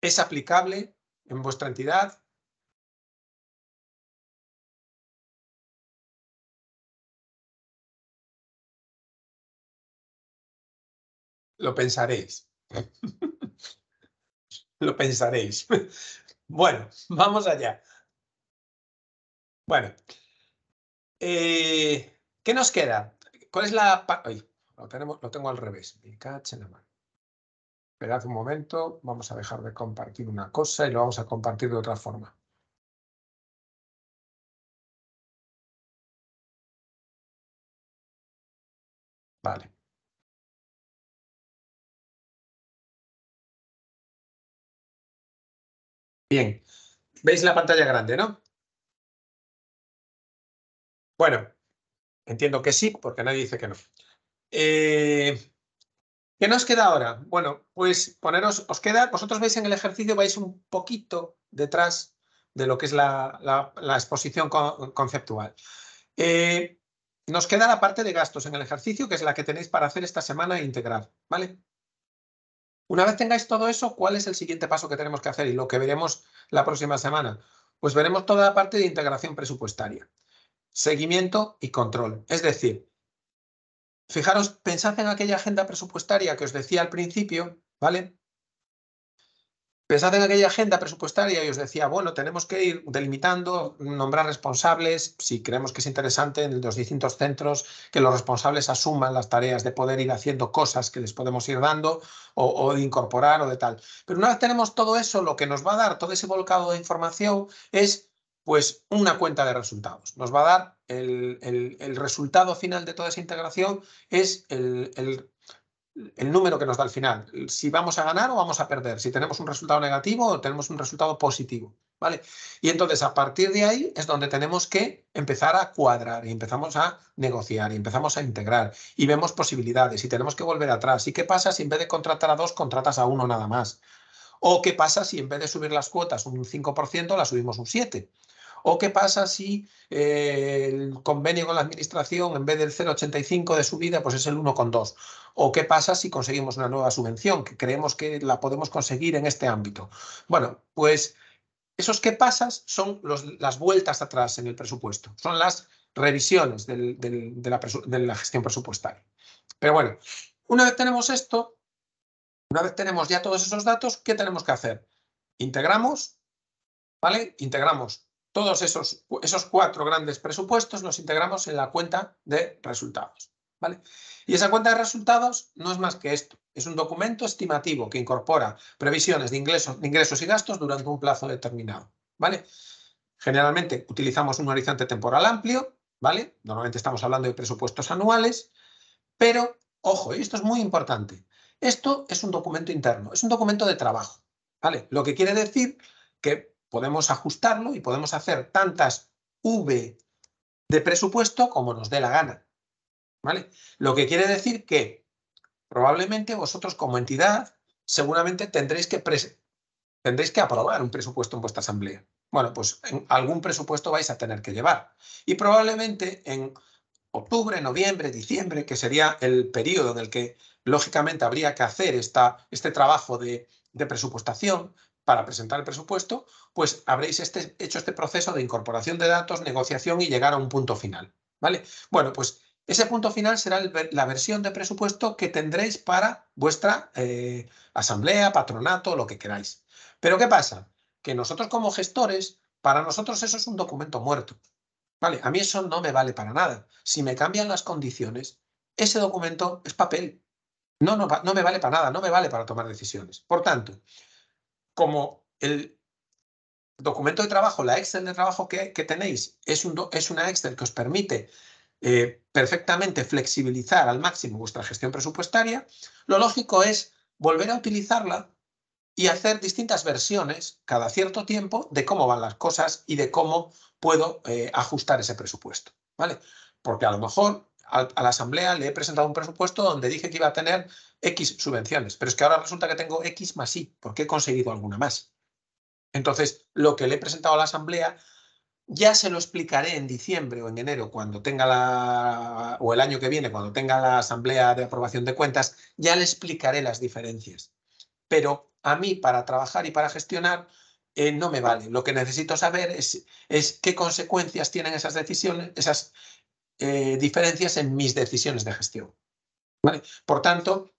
¿Es aplicable en vuestra entidad? Lo pensaréis. Lo pensaréis. Bueno, vamos allá. Bueno. Eh, ¿Qué nos queda? ¿Cuál es la... Ay, lo, tenemos, lo tengo al revés. Mi en la mano. Esperad un momento. Vamos a dejar de compartir una cosa y lo vamos a compartir de otra forma. Vale. Bien, veis la pantalla grande, ¿no? Bueno, entiendo que sí, porque nadie dice que no. Eh, ¿Qué nos queda ahora? Bueno, pues poneros, os queda, vosotros veis en el ejercicio, vais un poquito detrás de lo que es la, exposición conceptual. Eh, nos queda la parte de gastos en el ejercicio, que es la que tenéis para hacer esta semana e integrar, ¿vale? Una vez tengáis todo eso, ¿cuál es el siguiente paso que tenemos que hacer y lo que veremos la próxima semana? Pues veremos toda la parte de integración presupuestaria, seguimiento y control. Es decir, fijaros, pensad en aquella agenda presupuestaria que os decía al principio, ¿vale? Pensad en aquella agenda presupuestaria y os decía, bueno, tenemos que ir delimitando, nombrar responsables, si creemos que es interesante en los distintos centros, que los responsables asuman las tareas de poder ir haciendo cosas que les podemos ir dando o, de incorporar o de tal. Pero una vez tenemos todo eso, lo que nos va a dar todo ese volcado de información es pues una cuenta de resultados. Nos va a dar el, resultado final de toda esa integración es el, el número que nos da al final, si vamos a ganar o vamos a perder, si tenemos un resultado negativo o tenemos un resultado positivo, ¿vale? Y entonces a partir de ahí es donde tenemos que empezar a cuadrar y empezamos a negociar y empezamos a integrar y vemos posibilidades y tenemos que volver atrás. ¿Y qué pasa si en vez de contratar a dos contratas a uno nada más? ¿O qué pasa si en vez de subir las cuotas un 5% las subimos un 7%? ¿O qué pasa si eh, el convenio con la administración en vez del 0,85 de subida pues es el 1,2? ¿O qué pasa si conseguimos una nueva subvención que creemos que la podemos conseguir en este ámbito? Bueno, pues esos qué pasas son las vueltas atrás en el presupuesto, son las revisiones de, la, de la gestión presupuestaria. Pero bueno, una vez tenemos esto, una vez tenemos ya todos esos datos, ¿qué tenemos que hacer? Integramos, ¿vale? Integramos todos esos, esos cuatro grandes presupuestos los integramos en la cuenta de resultados. ¿Vale? Y esa cuenta de resultados no es más que esto. Es un documento estimativo que incorpora previsiones de ingresos, ingresos y gastos durante un plazo determinado. ¿vale? Generalmente utilizamos un horizonte temporal amplio, ¿vale? Normalmente estamos hablando de presupuestos anuales, pero, ojo, y esto es muy importante, esto es un documento interno, es un documento de trabajo, ¿vale? Lo que quiere decir que podemos ajustarlo y podemos hacer tantas V de presupuesto como nos dé la gana. Lo que quiere decir que probablemente vosotros como entidad seguramente tendréis que, tendréis que aprobar un presupuesto en vuestra asamblea. Bueno, pues en algún presupuesto vais a tener que llevar. Y probablemente en octubre, noviembre, diciembre, que sería el periodo en el que lógicamente habría que hacer esta, este trabajo de, de presupuestación, para presentar el presupuesto, pues habréis este, hecho este proceso de incorporación de datos, negociación y llegar a un punto final. ¿vale? Bueno, pues ese punto final será la versión de presupuesto que tendréis para vuestra eh, asamblea, patronato, lo que queráis. Pero ¿qué pasa? Que nosotros como gestores, para nosotros eso es un documento muerto. ¿Vale? A mí eso no me vale para nada. Si me cambian las condiciones, ese documento es papel. No, no, no me vale para nada, no me vale para tomar decisiones. Por tanto, como el documento de trabajo, la Excel de trabajo que, tenéis, es, un, es, una Excel que os permite eh, perfectamente flexibilizar al máximo vuestra gestión presupuestaria, lo lógico es volver a utilizarla y hacer distintas versiones cada cierto tiempo de cómo van las cosas y de cómo puedo eh, ajustar ese presupuesto. ¿vale? Porque a lo mejor a, la asamblea le he presentado un presupuesto donde dije que iba a tener X subvenciones, pero es que ahora resulta que tengo X más Y, porque he conseguido alguna más. Entonces, lo que le he presentado a la asamblea ya se lo explicaré en diciembre o en enero, cuando tenga la, o el año que viene, cuando tenga la asamblea de aprobación de cuentas, ya le explicaré las diferencias. Pero a mí, para trabajar y para gestionar, eh, no me vale. Lo que necesito saber es, es qué consecuencias tienen esas decisiones, esas eh, diferencias en mis decisiones de gestión. Por tanto,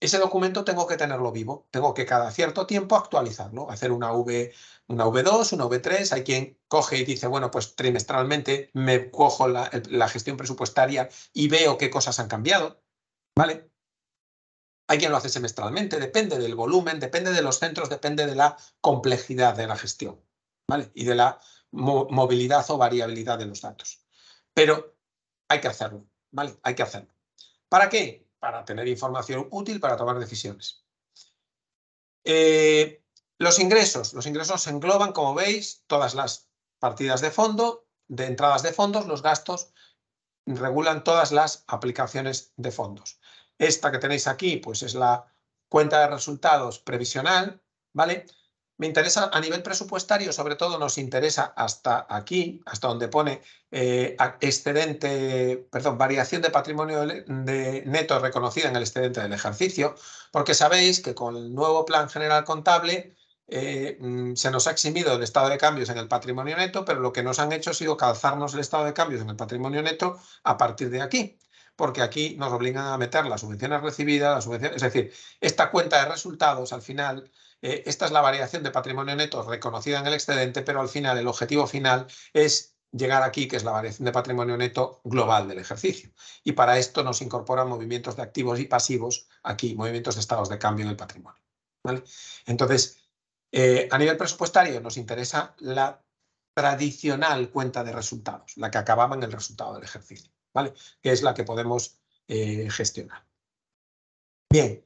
ese documento tengo que tenerlo vivo, tengo que cada cierto tiempo actualizarlo, hacer una, v, una V2, una V3, hay quien coge y dice, bueno, pues trimestralmente me cojo la, gestión presupuestaria y veo qué cosas han cambiado, ¿vale? Hay quien lo hace semestralmente, depende del volumen, depende de los centros, depende de la complejidad de la gestión, ¿vale? Y de la movilidad o variabilidad de los datos. Pero hay que hacerlo, ¿vale? Hay que hacerlo. ¿Para qué? Para tener información útil para tomar decisiones. Eh, los ingresos. Los ingresos engloban, como veis, todas las partidas de fondo, de entradas de fondos, los gastos regulan todas las aplicaciones de fondos. Esta que tenéis aquí, pues es la cuenta de resultados previsional, ¿vale? Me interesa a nivel presupuestario, sobre todo nos interesa hasta aquí, hasta donde pone eh, excedente, perdón, variación de patrimonio de neto reconocida en el excedente del ejercicio, porque sabéis que con el nuevo plan general contable eh, mm, se nos ha eximido el estado de cambios en el patrimonio neto, pero lo que nos han hecho ha sido calzarnos el estado de cambios en el patrimonio neto a partir de aquí porque aquí nos obligan a meter las subvenciones recibidas, las subvenciones, es decir, esta cuenta de resultados al final eh, esta es la variación de patrimonio neto reconocida en el excedente, pero al final el objetivo final es llegar aquí, que es la variación de patrimonio neto global del ejercicio. Y para esto nos incorporan movimientos de activos y pasivos aquí, movimientos de estados de cambio en el patrimonio. Entonces, eh, a nivel presupuestario nos interesa la tradicional cuenta de resultados, la que acababa en el resultado del ejercicio, ¿vale? que es la que podemos eh, gestionar. Bien,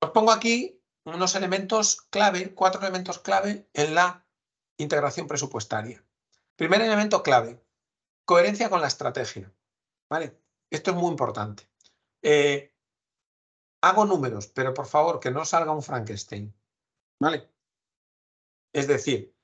os pongo aquí unos elementos clave, cuatro elementos clave en la integración presupuestaria. Primer elemento clave, coherencia con la estrategia. ¿Vale? Esto es muy importante. Eh, hago números, pero por favor que no salga un Frankenstein. ¿Vale? Es decir,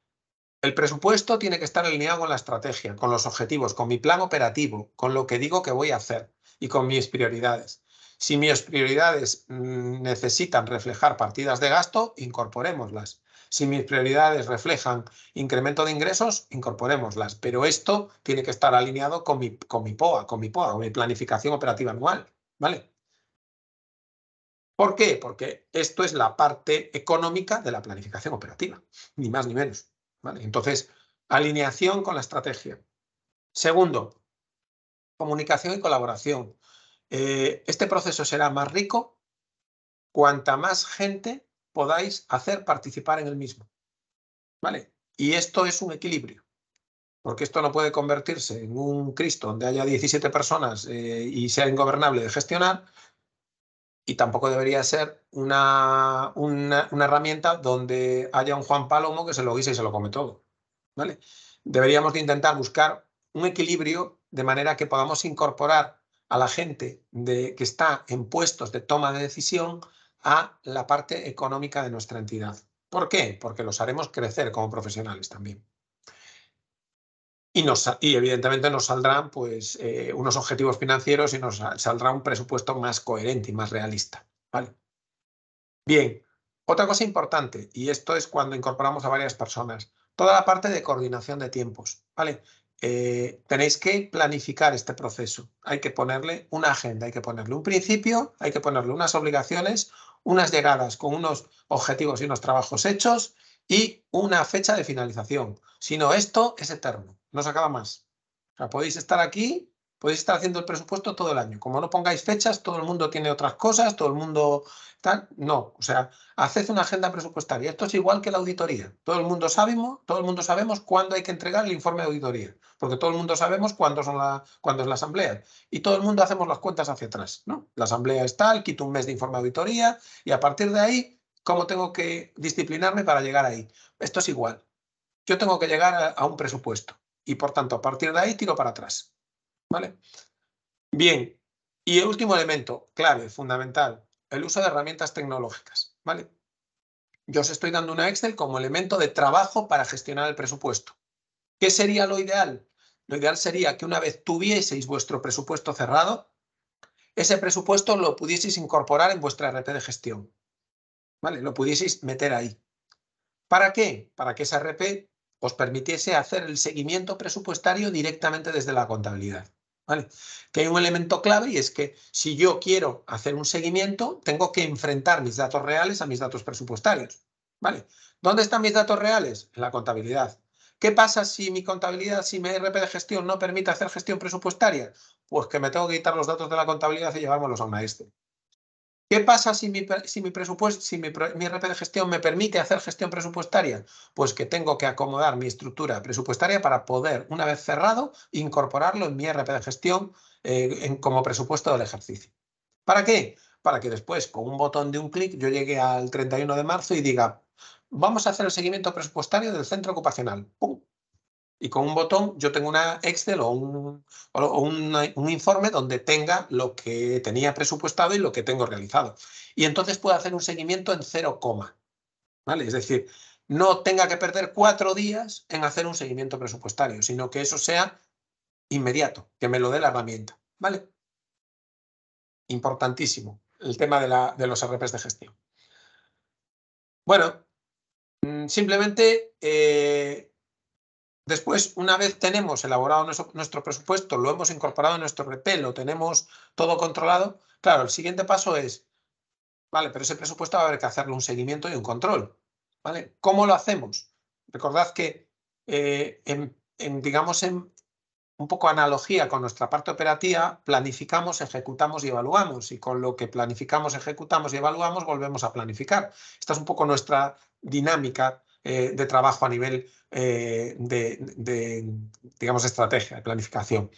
el presupuesto tiene que estar alineado con la estrategia, con los objetivos, con mi plan operativo, con lo que digo que voy a hacer y con mis prioridades. Si mis prioridades mm, necesitan reflejar partidas de gasto, incorporémoslas. Si mis prioridades reflejan incremento de ingresos, incorporémoslas. Pero esto tiene que estar alineado con mi, POA, con mi POA, con mi planificación operativa anual. ¿Vale? ¿Por qué? Porque esto es la parte económica de la planificación operativa, ni más ni menos. Entonces, alineación con la estrategia. Segundo, comunicación y colaboración. Eh, este proceso será más rico cuanta más gente podáis hacer participar en el mismo. ¿Vale? Y esto es un equilibrio, porque esto no puede convertirse en un Cristo donde haya 17 personas eh, y sea ingobernable de gestionar, y tampoco debería ser una, una, una, herramienta donde haya un Juan Palomo que se lo guise y se lo come todo. ¿vale? Deberíamos de intentar buscar un equilibrio de manera que podamos incorporar a la gente de, que está en puestos de toma de decisión a la parte económica de nuestra entidad. ¿Por qué? Porque los haremos crecer como profesionales también. Y, nos, y evidentemente nos saldrán pues, eh, unos objetivos financieros y nos saldrá un presupuesto más coherente y más realista. ¿vale? Bien, otra cosa importante, y esto es cuando incorporamos a varias personas, toda la parte de coordinación de tiempos. ¿vale? Eh, tenéis que planificar este proceso. Hay que ponerle una agenda, hay que ponerle un principio, hay que ponerle unas obligaciones, unas llegadas con unos objetivos y unos trabajos hechos y una fecha de finalización. Si no, esto es eterno, no se acaba más. O sea, podéis estar aquí Podéis estar haciendo el presupuesto todo el año. Como no pongáis fechas, todo el mundo tiene otras cosas, todo el mundo tal. No, o sea, haced una agenda presupuestaria. Esto es igual que la auditoría. Todo el mundo sabemos, todo el mundo sabemos cuándo hay que entregar el informe de auditoría, porque todo el mundo sabemos cuándo, son la, cuándo es la asamblea. Y todo el mundo hacemos las cuentas hacia atrás. ¿no? La asamblea es tal, quito un mes de informe de auditoría y a partir de ahí, ¿cómo tengo que disciplinarme para llegar ahí? Esto es igual. Yo tengo que llegar a un presupuesto y por tanto a partir de ahí tiro para atrás. ¿Vale? Bien, y el último elemento, clave, fundamental, el uso de herramientas tecnológicas. ¿Vale? Yo os estoy dando una Excel como elemento de trabajo para gestionar el presupuesto. ¿Qué sería lo ideal? Lo ideal sería que una vez tuvieseis vuestro presupuesto cerrado, ese presupuesto lo pudieseis incorporar en vuestra RP de gestión. ¿Vale? Lo pudieseis meter ahí. ¿Para qué? Para que esa RP os permitiese hacer el seguimiento presupuestario directamente desde la contabilidad. Que hay un elemento clave y es que si yo quiero hacer un seguimiento, tengo que enfrentar mis datos reales a mis datos presupuestarios. ¿Vale? ¿Dónde están mis datos reales? En la contabilidad. ¿Qué pasa si mi contabilidad, si mi RP de gestión no permite hacer gestión presupuestaria? Pues que me tengo que quitar los datos de la contabilidad y llevármelos a una este. ¿Qué pasa si mi, presupuesto, si mi, RP de gestión me permite hacer gestión presupuestaria? Pues que tengo que acomodar mi estructura presupuestaria para poder, una vez cerrado, incorporarlo en mi RP de gestión eh, como presupuesto del ejercicio. ¿Para qué? Para que después, con un botón de un clic, yo llegue al 31 de marzo y diga, vamos a hacer el seguimiento presupuestario del centro ocupacional. ¡Pum! Y con un botón yo tengo una Excel o, un, un, informe donde tenga lo que tenía presupuestado y lo que tengo realizado. Y entonces puedo hacer un seguimiento en cero coma. ¿vale? Es decir, no tenga que perder cuatro días en hacer un seguimiento presupuestario, sino que eso sea inmediato, que me lo dé la herramienta. ¿vale? Importantísimo el tema de, la, de los RPs de gestión. Bueno, mm, simplemente eh, Después, una vez tenemos elaborado nuestro, presupuesto, lo hemos incorporado en nuestro RP, lo tenemos todo controlado, claro, el siguiente paso es, vale, pero ese presupuesto va a haber que hacerle un seguimiento y un control. ¿vale? ¿Cómo lo hacemos? Recordad que, eh, digamos, en un poco analogía con nuestra parte operativa, planificamos, ejecutamos y evaluamos. Y con lo que planificamos, ejecutamos y evaluamos, volvemos a planificar. Esta es un poco nuestra dinámica eh, de trabajo a nivel eh, de, digamos, estrategia, de planificación.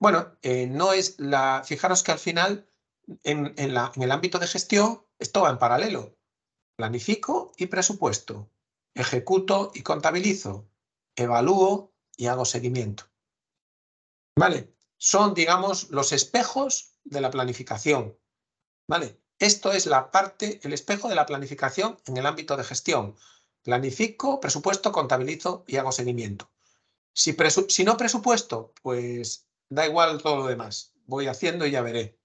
Bueno, eh, no es la... Fijaros que al final, en, la, en el ámbito de gestión, esto va en paralelo. Planifico y presupuesto. Ejecuto y contabilizo. Evalúo y hago seguimiento. ¿Vale? Son, digamos, los espejos de la planificación. ¿Vale? Esto es la parte, el espejo de la planificación en el ámbito de gestión. Planifico, presupuesto, contabilizo y hago seguimiento. Si, no presupuesto, pues da igual todo lo demás. Voy haciendo y ya veré.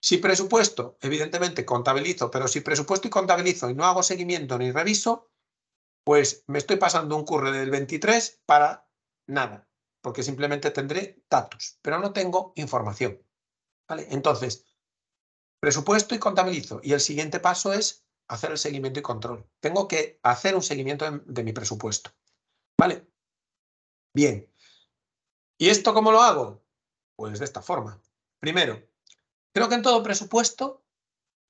Si presupuesto, evidentemente contabilizo, pero si presupuesto y contabilizo y no hago seguimiento ni reviso, pues me estoy pasando un curre del 23 para nada, porque simplemente tendré datos, pero no tengo información. ¿Vale? Entonces, presupuesto y contabilizo. Y el siguiente paso es hacer el seguimiento y control. Tengo que hacer un seguimiento de, mi presupuesto. ¿Vale? Bien. ¿Y esto cómo lo hago? Pues de esta forma. Primero, creo que en todo presupuesto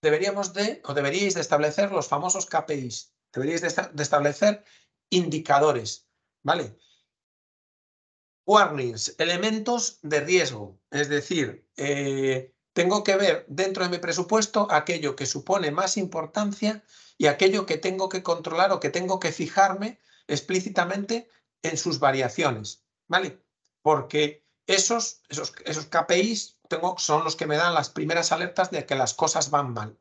deberíamos de, o deberíais de establecer los famosos KPIs. Deberíais de, establecer indicadores, ¿vale? Warnings, elementos de riesgo. Es decir, eh, tengo que ver dentro de mi presupuesto aquello que supone más importancia y aquello que tengo que controlar o que tengo que fijarme explícitamente en sus variaciones, ¿vale? Porque esos, esos, esos KPIs tengo, son los que me dan las primeras alertas de que las cosas van mal,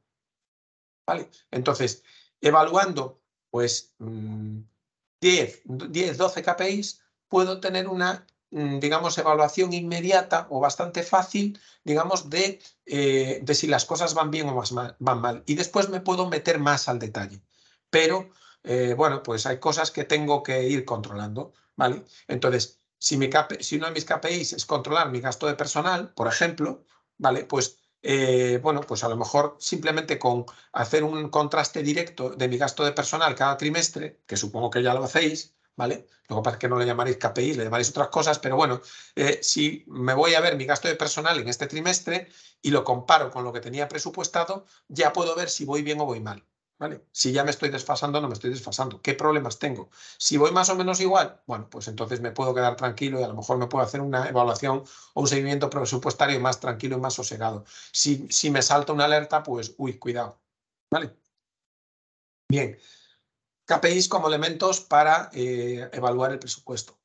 ¿vale? Entonces, evaluando pues 10, 10, 12 KPIs, puedo tener una digamos, evaluación inmediata o bastante fácil, digamos, de, eh, de si las cosas van bien o van mal. Y después me puedo meter más al detalle. Pero, eh, bueno, pues hay cosas que tengo que ir controlando, ¿vale? Entonces, si, mi si uno de mis KPIs es controlar mi gasto de personal, por ejemplo, ¿vale? Pues, eh, bueno, pues a lo mejor simplemente con hacer un contraste directo de mi gasto de personal cada trimestre, que supongo que ya lo hacéis, ¿vale? Lo que pasa que no le llamaréis KPI, le llamaréis otras cosas, pero bueno, eh, si me voy a ver mi gasto de personal en este trimestre y lo comparo con lo que tenía presupuestado, ya puedo ver si voy bien o voy mal. ¿Vale? Si ya me estoy desfasando, no me estoy desfasando. ¿Qué problemas tengo? Si voy más o menos igual, bueno, pues entonces me puedo quedar tranquilo y a lo mejor me puedo hacer una evaluación o un seguimiento presupuestario más tranquilo y más sosegado. Si, si me salta una alerta, pues, uy, cuidado. ¿Vale? Bien. KPIs como elementos para eh, evaluar el presupuesto.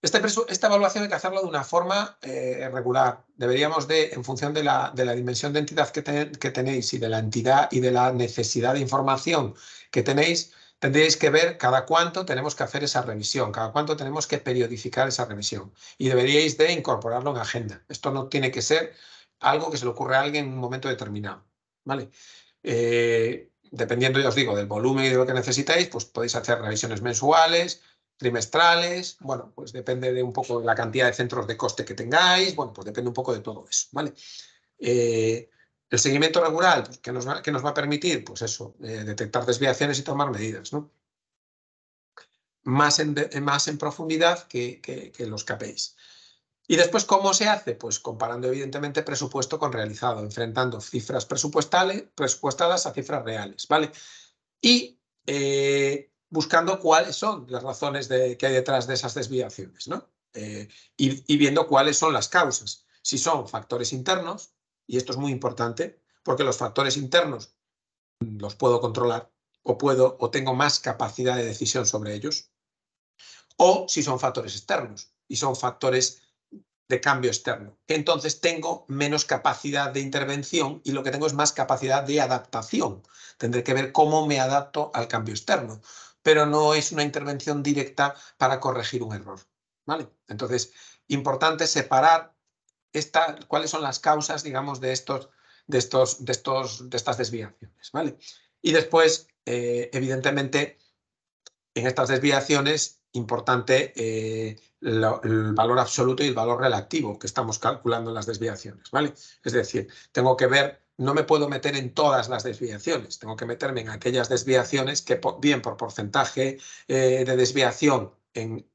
Este esta evaluación hay que hacerlo de una forma eh, regular. Deberíamos de, en función de la, dimensión de entidad que, tenéis y de la entidad y de la necesidad de información que tenéis, tendríais que ver cada cuánto tenemos que hacer esa revisión, cada cuánto tenemos que periodificar esa revisión y deberíais de incorporarlo en agenda. Esto no tiene que ser algo que se le ocurre a alguien en un momento determinado. ¿vale? Eh, dependiendo, ya os digo, del volumen y de lo que necesitáis, pues podéis hacer revisiones mensuales, trimestrales, bueno, pues depende de un poco de la cantidad de centros de coste que tengáis, bueno, pues depende un poco de todo eso, ¿vale? Eh, el seguimiento regular, pues, ¿qué, nos va, nos va, a permitir? Pues eso, eh, detectar desviaciones y tomar medidas, ¿no? Más en, más en profundidad que, que, los KPIs. Y después, ¿cómo se hace? Pues comparando evidentemente presupuesto con realizado, enfrentando cifras presupuestales, presupuestadas a cifras reales, ¿vale? Y eh, buscando cuáles son las razones de, que hay detrás de esas desviaciones, ¿no? Eh, y, viendo cuáles son las causas. Si son factores internos, y esto es muy importante, porque los factores internos los puedo controlar o puedo o tengo más capacidad de decisión sobre ellos, o si son factores externos y son factores de cambio externo, entonces tengo menos capacidad de intervención y lo que tengo es más capacidad de adaptación. Tendré que ver cómo me adapto al cambio externo pero no es una intervención directa para corregir un error. ¿vale? Entonces, importante separar esta, cuáles son las causas, digamos, de, estos, de, estos, de, estos, de estas desviaciones. ¿vale? Y después, eh, evidentemente, en estas desviaciones, importante eh, el valor absoluto y el valor relativo que estamos calculando en las desviaciones. ¿vale? Es decir, tengo que ver no me puedo meter en todas las desviaciones, tengo que meterme en aquellas desviaciones que bien por porcentaje eh, de desviación en,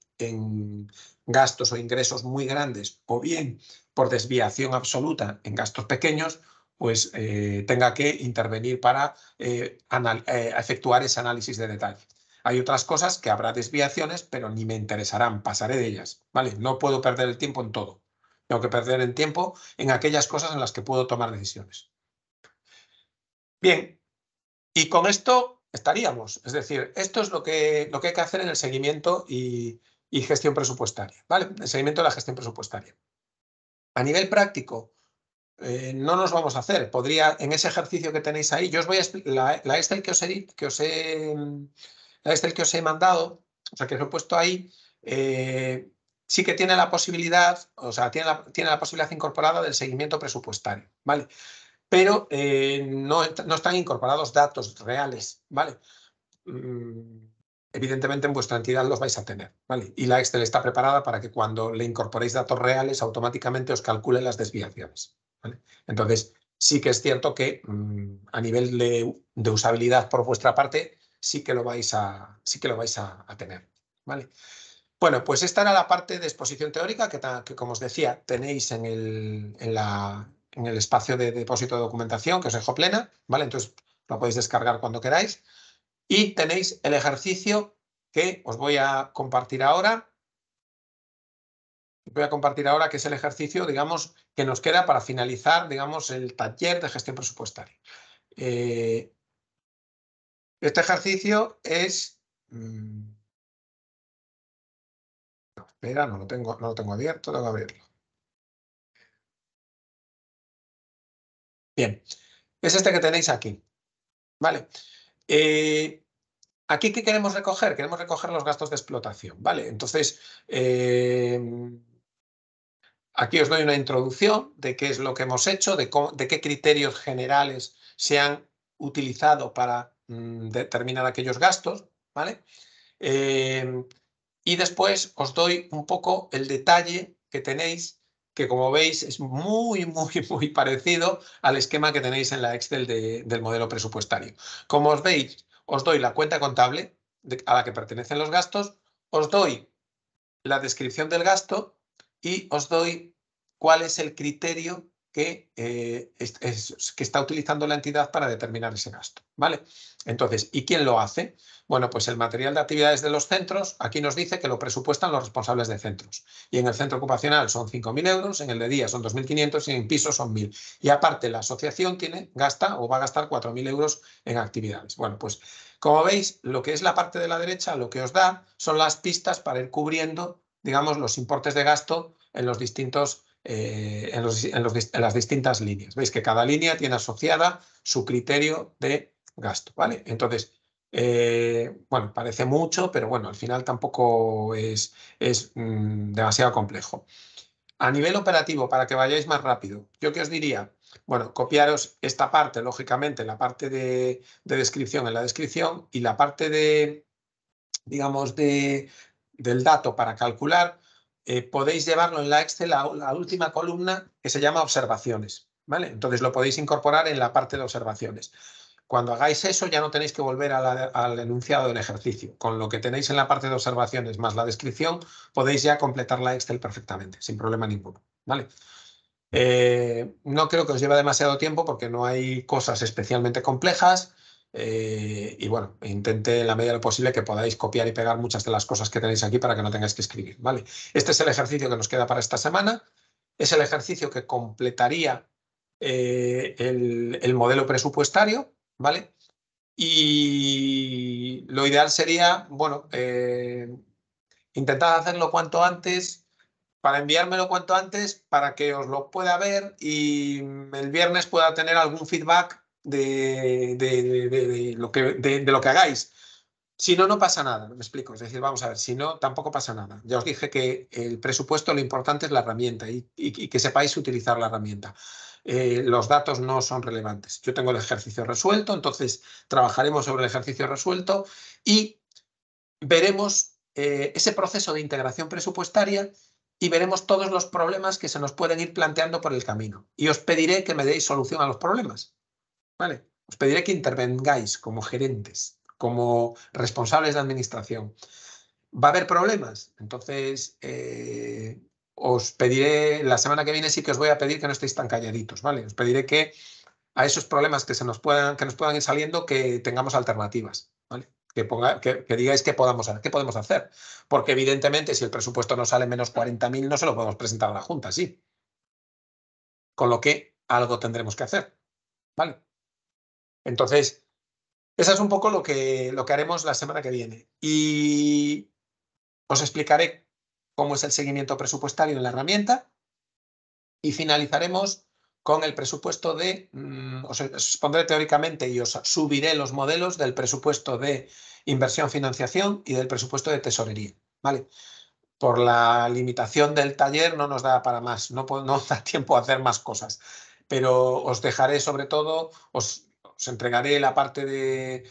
gastos o ingresos muy grandes o bien por desviación absoluta en gastos pequeños, pues eh, tenga que intervenir para eh, efectuar ese análisis de detalle. Hay otras cosas que habrá desviaciones, pero ni me interesarán, pasaré de ellas. ¿vale? No puedo perder el tiempo en todo. Tengo que perder el tiempo en aquellas cosas en las que puedo tomar decisiones. Bien, y con esto estaríamos. Es decir, esto es lo que, lo que hay que hacer en el seguimiento y, gestión presupuestaria, ¿vale? El seguimiento de la gestión presupuestaria. A nivel práctico, eh, no nos vamos a hacer. Podría, en ese ejercicio que tenéis ahí, yo os voy a explicar, la, Excel que os he, que os he, la Excel que os he mandado, o sea, que os he puesto ahí, eh, sí que tiene la posibilidad, o sea, tiene la, tiene la posibilidad incorporada del seguimiento presupuestario, ¿vale? pero eh, no, están incorporados datos reales, ¿vale? Mm, evidentemente en vuestra entidad los vais a tener, ¿vale? Y la Excel está preparada para que cuando le incorporéis datos reales automáticamente os calcule las desviaciones, ¿vale? Entonces, sí que es cierto que mm, a nivel de, usabilidad por vuestra parte, sí que lo vais a, sí que lo vais a, tener, ¿vale? Bueno, pues esta era la parte de exposición teórica que, como os decía, tenéis en, el, en, la, en el espacio de depósito de documentación que os dejo plena, ¿vale? Entonces lo podéis descargar cuando queráis. Y tenéis el ejercicio que os voy a compartir ahora. Voy a compartir ahora que es el ejercicio, digamos, que nos queda para finalizar, digamos, el taller de gestión presupuestaria. Eh, este ejercicio es... Mm, espera, no lo tengo, no lo tengo abierto, tengo que abrirlo. Bien, es este que tenéis aquí. ¿Vale? Eh, ¿Aquí qué queremos recoger? Queremos recoger los gastos de explotación. ¿Vale? Entonces, eh, aquí os doy una introducción de qué es lo que hemos hecho, de, qué criterios generales se han utilizado para mm, determinar aquellos gastos. ¿Vale? Eh, y después os doy un poco el detalle que tenéis que como veis es muy, muy, muy parecido al esquema que tenéis en la Excel del modelo presupuestario. Como os veis, os doy la cuenta contable a la que pertenecen los gastos, os doy la descripción del gasto y os doy cuál es el criterio que, eh, que está utilizando la entidad para determinar ese gasto. ¿vale? Entonces, ¿y quién lo hace? Bueno, pues el material de actividades de los centros, aquí nos dice que lo presupuestan los responsables de centros. Y en el centro ocupacional son 5.000 euros, en el de día son 2.500 y en piso son 1.000. Y aparte, la asociación tiene, gasta o va a gastar 4.000 euros en actividades. Bueno, pues como veis, lo que es la parte de la derecha, lo que os da son las pistas para ir cubriendo, digamos, los importes de gasto en los distintos eh, en, las distintas líneas. Veis que cada línea tiene asociada su criterio de gasto, ¿vale? Entonces, eh, bueno, parece mucho, pero bueno, al final tampoco es, es mm, demasiado complejo. A nivel operativo, para que vayáis más rápido, yo que os diría, bueno, copiaros esta parte, lógicamente, la parte de, de descripción en la descripción y la parte de, digamos, de, del dato para calcular, eh, podéis llevarlo en la Excel a la última columna que se llama observaciones. ¿vale? Entonces lo podéis incorporar en la parte de observaciones. Cuando hagáis eso ya no tenéis que volver al enunciado del ejercicio. Con lo que tenéis en la parte de observaciones más la descripción, podéis ya completar la Excel perfectamente, sin problema ninguno. ¿vale? Eh, no creo que os lleve demasiado tiempo porque no hay cosas especialmente complejas. Eh, y bueno, intenté en la medida de lo posible que podáis copiar y pegar muchas de las cosas que tenéis aquí para que no tengáis que escribir. ¿vale? Este es el ejercicio que nos queda para esta semana. Es el ejercicio que completaría eh, el, modelo presupuestario. ¿vale? Y lo ideal sería, bueno, eh, intentar hacerlo cuanto antes para enviármelo cuanto antes para que os lo pueda ver y el viernes pueda tener algún feedback de, lo, que, de, lo que hagáis. Si no, no pasa nada, me explico. Es decir, vamos a ver, si no, tampoco pasa nada. Ya os dije que el presupuesto lo importante es la herramienta y, que sepáis utilizar la herramienta. Eh, los datos no son relevantes. Yo tengo el ejercicio resuelto, entonces trabajaremos sobre el ejercicio resuelto y veremos eh, ese proceso de integración presupuestaria y veremos todos los problemas que se nos pueden ir planteando por el camino. Y os pediré que me deis solución a los problemas. ¿Vale? Os pediré que intervengáis como gerentes, como responsables de administración. ¿Va a haber problemas? Entonces, eh, os pediré, la semana que viene sí que os voy a pedir que no estéis tan calladitos, ¿vale? Os pediré que a esos problemas que, se nos, puedan, que nos puedan ir saliendo, que tengamos alternativas, ¿vale? Que, ponga, que, digáis qué podemos hacer. Porque evidentemente si el presupuesto no sale menos 40.000 no se lo podemos presentar a la Junta, sí. Con lo que algo tendremos que hacer, ¿vale? Entonces, esa es un poco lo que, lo que haremos la semana que viene. Y os explicaré cómo es el seguimiento presupuestario en la herramienta y finalizaremos con el presupuesto de, mm, os expondré teóricamente y os subiré los modelos del presupuesto de inversión financiación y del presupuesto de tesorería. ¿vale? Por la limitación del taller no nos da para más, no, no da tiempo a hacer más cosas, pero os dejaré sobre todo, os os entregaré la parte de,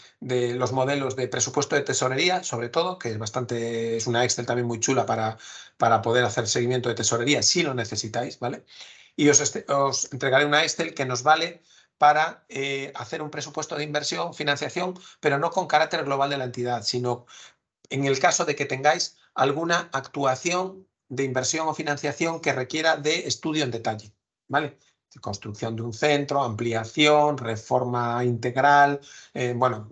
los modelos de presupuesto de tesorería, sobre todo, que es bastante, es una Excel también muy chula para, para poder hacer seguimiento de tesorería si lo necesitáis, ¿vale? Y os, este, os entregaré una Excel que nos vale para eh, hacer un presupuesto de inversión, financiación, pero no con carácter global de la entidad, sino en el caso de que tengáis alguna actuación de inversión o financiación que requiera de estudio en detalle, ¿vale? Construcción de un centro, ampliación, reforma integral, eh, bueno,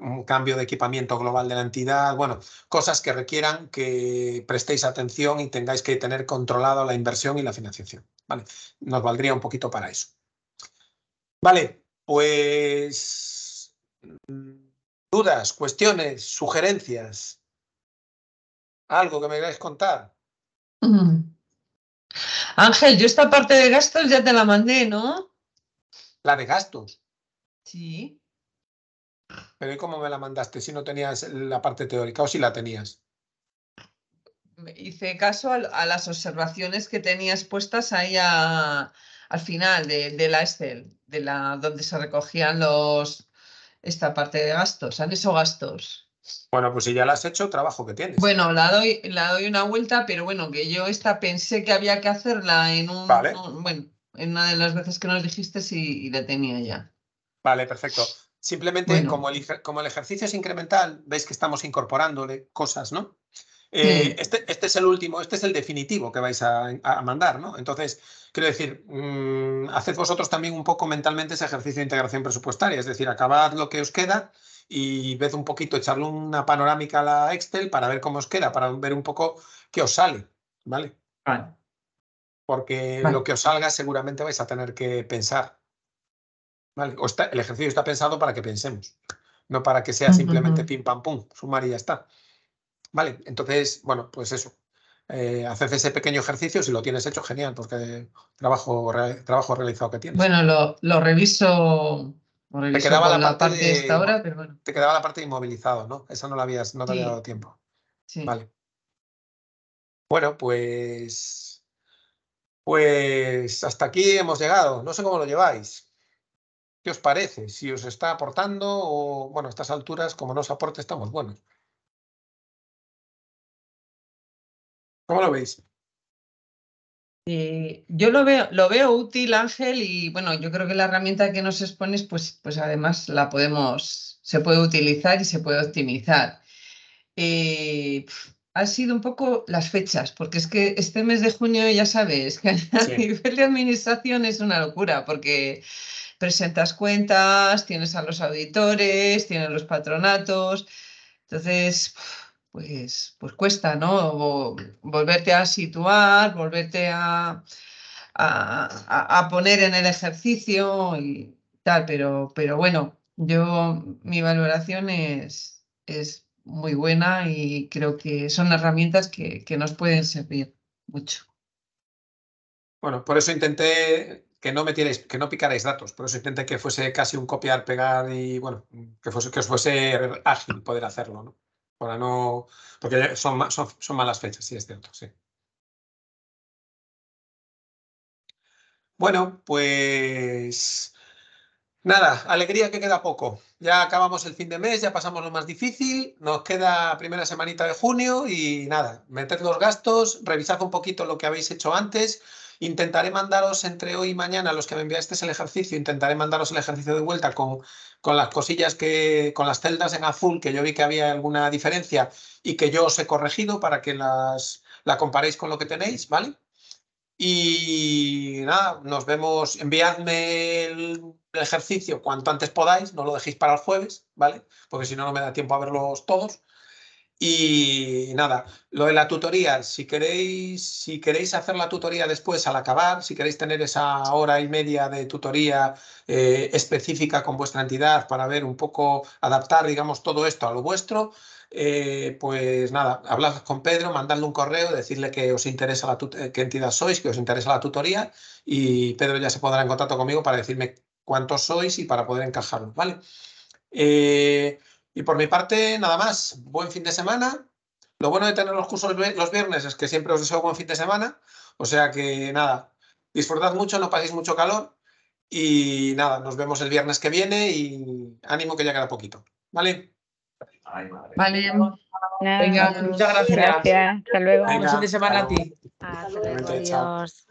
un cambio de equipamiento global de la entidad, bueno, cosas que requieran que prestéis atención y tengáis que tener controlado la inversión y la financiación. ¿vale? Nos valdría un poquito para eso. Vale, pues dudas, cuestiones, sugerencias. ¿Algo que me queráis contar? Ángel, yo esta parte de gastos ya te la mandé, ¿no? La de gastos. Sí. Pero ¿y cómo me la mandaste si no tenías la parte teórica o si la tenías? Hice caso a, las observaciones que tenías puestas ahí al final de, la Excel, de la donde se recogían los esta parte de gastos, han hecho gastos. Bueno, pues si ya la has hecho, trabajo que tienes. Bueno, la doy, la doy una vuelta, pero bueno, que yo esta pensé que había que hacerla en un, bueno, en una de las veces que nos dijiste y, la tenía ya. Vale, perfecto. Simplemente como, el, como el ejercicio es incremental, veis que estamos incorporándole cosas, ¿no? Eh, este, este, es el último, este es el definitivo que vais a, mandar, ¿no? Entonces, quiero decir, mm, haced vosotros también un poco mentalmente ese ejercicio de integración presupuestaria, es decir, acabad lo que os queda y ved un poquito, echarle una panorámica a la Excel para ver cómo os queda, para ver un poco qué os sale, ¿vale? Vale. Porque lo que os salga seguramente vais a tener que pensar. ¿Vale? O está, el ejercicio está pensado para que pensemos, no para que sea simplemente pim pam pum, sumar y ya está. Vale, entonces, bueno, pues eso. Eh, haces ese pequeño ejercicio, si lo tienes hecho, genial, porque trabajo, trabajo realizado que tienes. Bueno, lo, lo reviso, te quedaba la parte, de, esta hora, pero bueno. Te quedaba la parte de inmovilizado, ¿no? Esa no la habías, no te había dado tiempo. Sí. Vale. Bueno, pues. Pues hasta aquí hemos llegado. No sé cómo lo lleváis. ¿Qué os parece? Si os está aportando o, bueno, a estas alturas, como nos aporte, estamos buenos. ¿Cómo lo veis? Eh, yo lo veo, lo veo útil, Ángel, y bueno, yo creo que la herramienta que nos expones, pues, pues además la podemos, se puede utilizar y se puede optimizar. Eh, ha sido un poco las fechas, porque es que este mes de junio, ya sabes, que a nivel de administración es una locura, porque presentas cuentas, tienes a los auditores, tienes los patronatos, entonces pues, pues cuesta, ¿no? volverte a situar, volverte a, a, poner en el ejercicio y tal, pero, pero bueno, yo mi valoración es, es muy buena y creo que son herramientas que, que nos pueden servir mucho. Bueno, por eso intenté que no metierais, que no picarais datos, por eso intenté que fuese casi un copiar, pegar y bueno, que fuese, que os fuese ágil poder hacerlo, ¿no? Para no. Porque son, son, malas fechas, sí, es cierto, sí. Bueno, pues. Nada, alegría que queda poco. Ya acabamos el fin de mes, ya pasamos lo más difícil, nos queda primera semanita de junio y nada, meted los gastos, revisad un poquito lo que habéis hecho antes, Intentaré mandaros entre hoy y mañana, los que me enviasteis el ejercicio, intentaré mandaros el ejercicio de vuelta con, con las cosillas que, con las celdas en azul, que yo vi que había alguna diferencia y que yo os he corregido para que las, la comparéis con lo que tenéis, ¿vale? Y nada, nos vemos, enviadme el ejercicio cuanto antes podáis, no lo dejéis para el jueves, ¿vale? Porque si no, no me da tiempo a verlos todos. Y nada, lo de la tutoría, si queréis, si queréis hacer la tutoría después al acabar, si queréis tener esa hora y media de tutoría eh, específica con vuestra entidad para ver un poco, adaptar, digamos, todo esto a lo vuestro, eh, pues nada, hablad con Pedro, mandadle un correo, decirle que os interesa la qué entidad sois, que os interesa la tutoría y Pedro ya se pondrá en contacto conmigo para decirme cuántos sois y para poder encajarlo, ¿vale? Eh, y por mi parte, nada más. Buen fin de semana. Lo bueno de tener los cursos los viernes es que siempre os deseo buen fin de semana. O sea que nada, disfrutad mucho, no paséis mucho calor. Y nada, nos vemos el viernes que viene y ánimo que ya queda poquito. ¿Vale? Vale. Venga, muchas gracias. Gracias. Hasta luego. Buen fin de semana a ti. Hasta luego. Adiós.